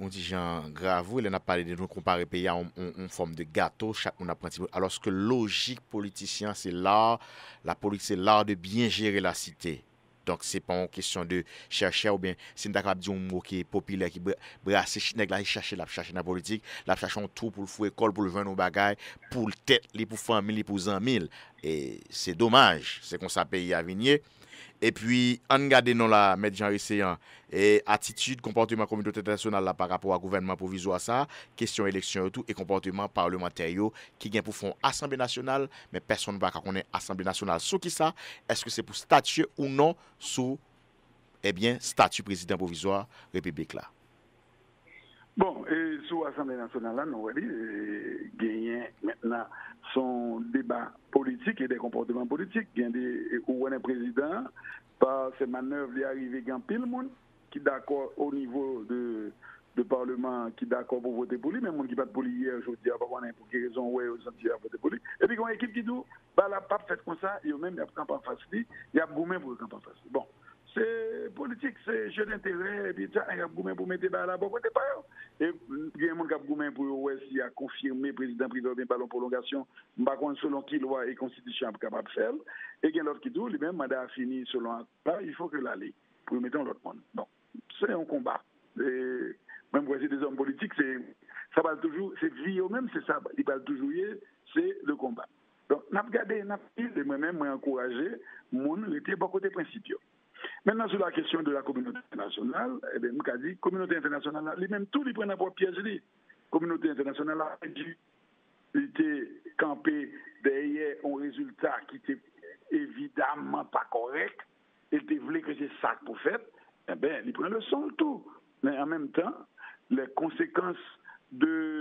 on dit Jean grave il a parlé de nous comparer pays en, en, forme de gâteau chaque monde apprend alors que logique politicien c'est l'art la politique c'est l'art de bien gérer la cité. Donk se pa an kesyon de chershe ou ben, se n tak ap diyon mou ki popile, ki brase chinek la, ki chache la, chache na politik, la chache an tou pou l fwe kol, pou l ven nou bagay, pou l tet li, pou famil, li pou zanmil. E se domaj, se kon sa peyi avinye, E pwi an gade nou la met jan reseyan e atitude, komportement kominote internasyonal la par rapport a gouvernement provizwa sa, kesyon eleksyon etou, e komportement parlementaryo ki gen pou fon Assemblée Nationale, men person nou baka konen Assemblée Nationale sou ki sa, eske se pou statye ou non sou, ebyen, eh statye prezident provizwa republik la. Bon, sou Assemblée Nationale la nou wali genyen mentenan son débat politique et des comportements politiques. Il y a des où un président, par ces manœuvres, il est arrivé pile monde qui est d'accord au niveau de de parlement qui d'accord pour voter pour lui, mais monde qui pas pour lui hier, je dis, pas pour quelle raison, ouais, aux Antilles à voter pour lui. Et puis, quand une équipe qui dit, bah, la pas fait comme ça, il y a même, il y a campagne facile, il y a gourmet pour le campagne facile. Bon. C'est politique, c'est jeu d'intérêt, et puis il y a gourmet pour mettre là, bon côté pas. Et il y a un monde qui a gourmet pour ouais, s'il a privé bien ballon prolongation, par contre, selon qui loi et constitution est capable de faire. Et il y a l'autre qui dit, lui-même, mandat a fini selon il faut que l'aller pour mettre dans l'autre monde. Bon, un combat. Et même si c'est des hommes politiques, c'est ça va toujours, c'est vie eux même, c'est ça, ils parlent toujours, c'est le combat. Donc, n'a regardé, n'a et moi-même, moi encouragé, mon était bon côté principaux. Maintenant, sur la question de la communauté internationale, eh bien, nous dit, communauté internationale, lui-même, tout lui prend pour piège. La communauté internationale a dû était campé derrière un résultat qui était évidemment pas correct, et il voulait que c'est ça pour faire, eh bien, il prend le son tout. Mais en même temps, les conséquences de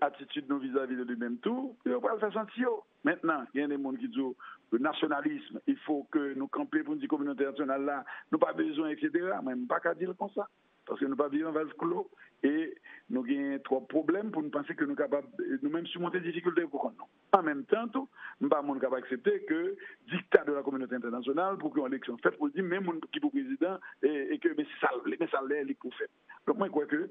attitude non vis-à-vis de lui-même tout, il va le faire sentir. Maintenant, il y a des gens qui disent le nationalisme, il faut que nous campions pour une communauté nationale là, nous pas besoin, etc. Même pas qu'à dire comme ça. Parce que nous pas vivre en vase clos et nous avons trois problèmes pour nous penser que nous sommes capables, nous-mêmes surmonter des difficultés pour nous. En même temps, nous ne sommes pas d'accepter que dictat de la communauté internationale pour qu'une élection faite pour dire même qui est président et, que mais ça mais ça l'est pour faire. Donc moi je crois que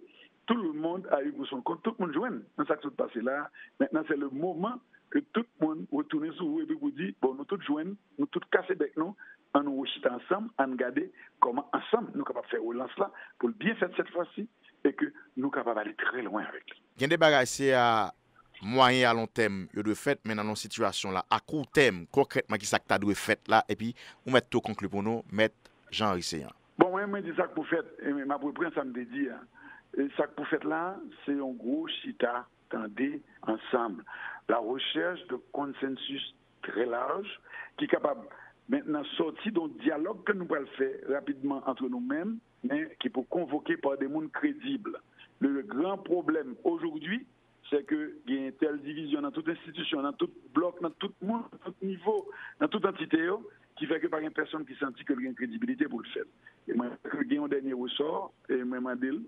tout le monde a eu pour son compte, tout le monde joigne dans sa action de passé là. Maintenant, c'est le moment que tout le monde retourne sur vous et vous dit, bon, nous tous joigne, nous tous casser avec nous, an nou wèchite ansam, an gade koman ansam nou kapap fè ou lans la pou l'byen fèd set fwa si, e ke nou kapap alè trè lwen avèk. Gen de bagay se a mwanyen a lon tem yo dwe fèt men nan lon situasyon la, akou tem konkretman ki sakta dwe fèt la, epi ou mèt to konklu pou nou, mèt Jean Risséan. Bon, mwen mwen di sak pou fèt, mwen mwen pren sa mde di, an. Et ça que pour faire là c'est un gros chita tendez ensemble la recherche de consensus très large qui est capable maintenant sortir d'un dialogue que nous allons faire rapidement entre nous-mêmes, mais qui peut convoquer par des mondes crédibles. Le grand problème aujourd'hui, c'est qu'il y a une telle division dans toute institution, dans tout bloc, dans tout monde, dans tout niveau, dans toute entité, qui fait que par une personne qui sentit qu'il y a une crédibilité pour le faire. Et moi, je un dernier ressort, et moi, je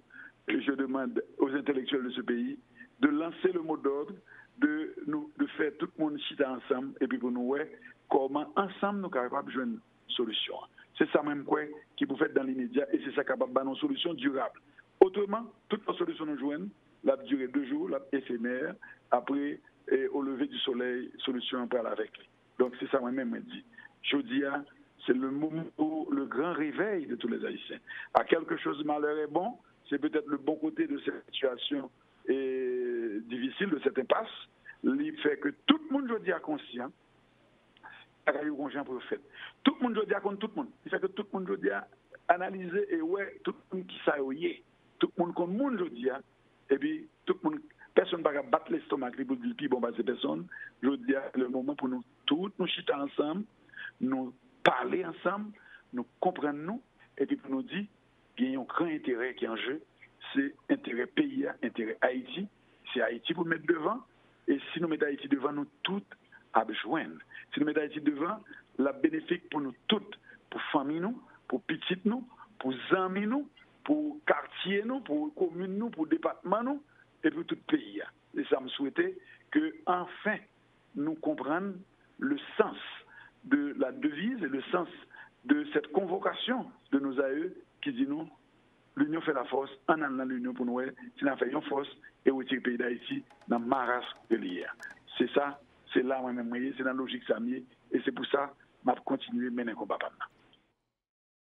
demande aux intellectuels de ce pays de lancer le mot d'ordre, de, faire tout le monde chiter ensemble, et puis pour nous, ouais, comment ensemble nous sommes capables de jouer une solution. C'est ça même quoi qui peut faire dans l'immédiat et c'est ça capable de une solution durable. Autrement, toute la solution nous jouons, la durée deux jours, la éphémère, après, au lever du soleil, solution on avec lui. Donc c'est ça moi-même dit. Je dis, hein, c'est le moment le grand réveil de tous les Haïtiens. À quelque chose malheur est bon, c'est peut-être le bon côté de cette situation et difficile, de cette impasse, il fait que tout le monde, dis, a conscient tout le monde dit à tout le monde. Il fait que tout le monde dit à analyser et ouais, tout le monde qui sait tout le monde comme monde je dis et puis tout le monde personne ne va battre l'estomac pour dire bon bah c'est personne je dis le moment pour nous tous nous chiter ensemble nous parler ensemble nous comprendre nous. Et puis pour nous dire a un grand intérêt qui est en jeu c'est intérêt pays intérêt Haïti c'est Haïti pour mettre devant et si nous mettons Haïti devant nous toutes à joindre. Si nous mettons Haïti devant, la bénéfique pour nous toutes, pour famille nous, pour petites nous, pour amis nous, pour quartier nous, pour commune nous, pour département et pour tout pays. Et ça me souhaitait que enfin nous comprenions le sens de la devise et le sens de cette convocation de nos aïeux qui dit nous, l'union fait la force, en allant l'union pour nous, si nous fait une force et retirer le pays d'Haïti dans maras de l'hier. C'est ça c'est là moi-même, c'est dans la logique ça et c'est pour ça que je continue à mener le combat.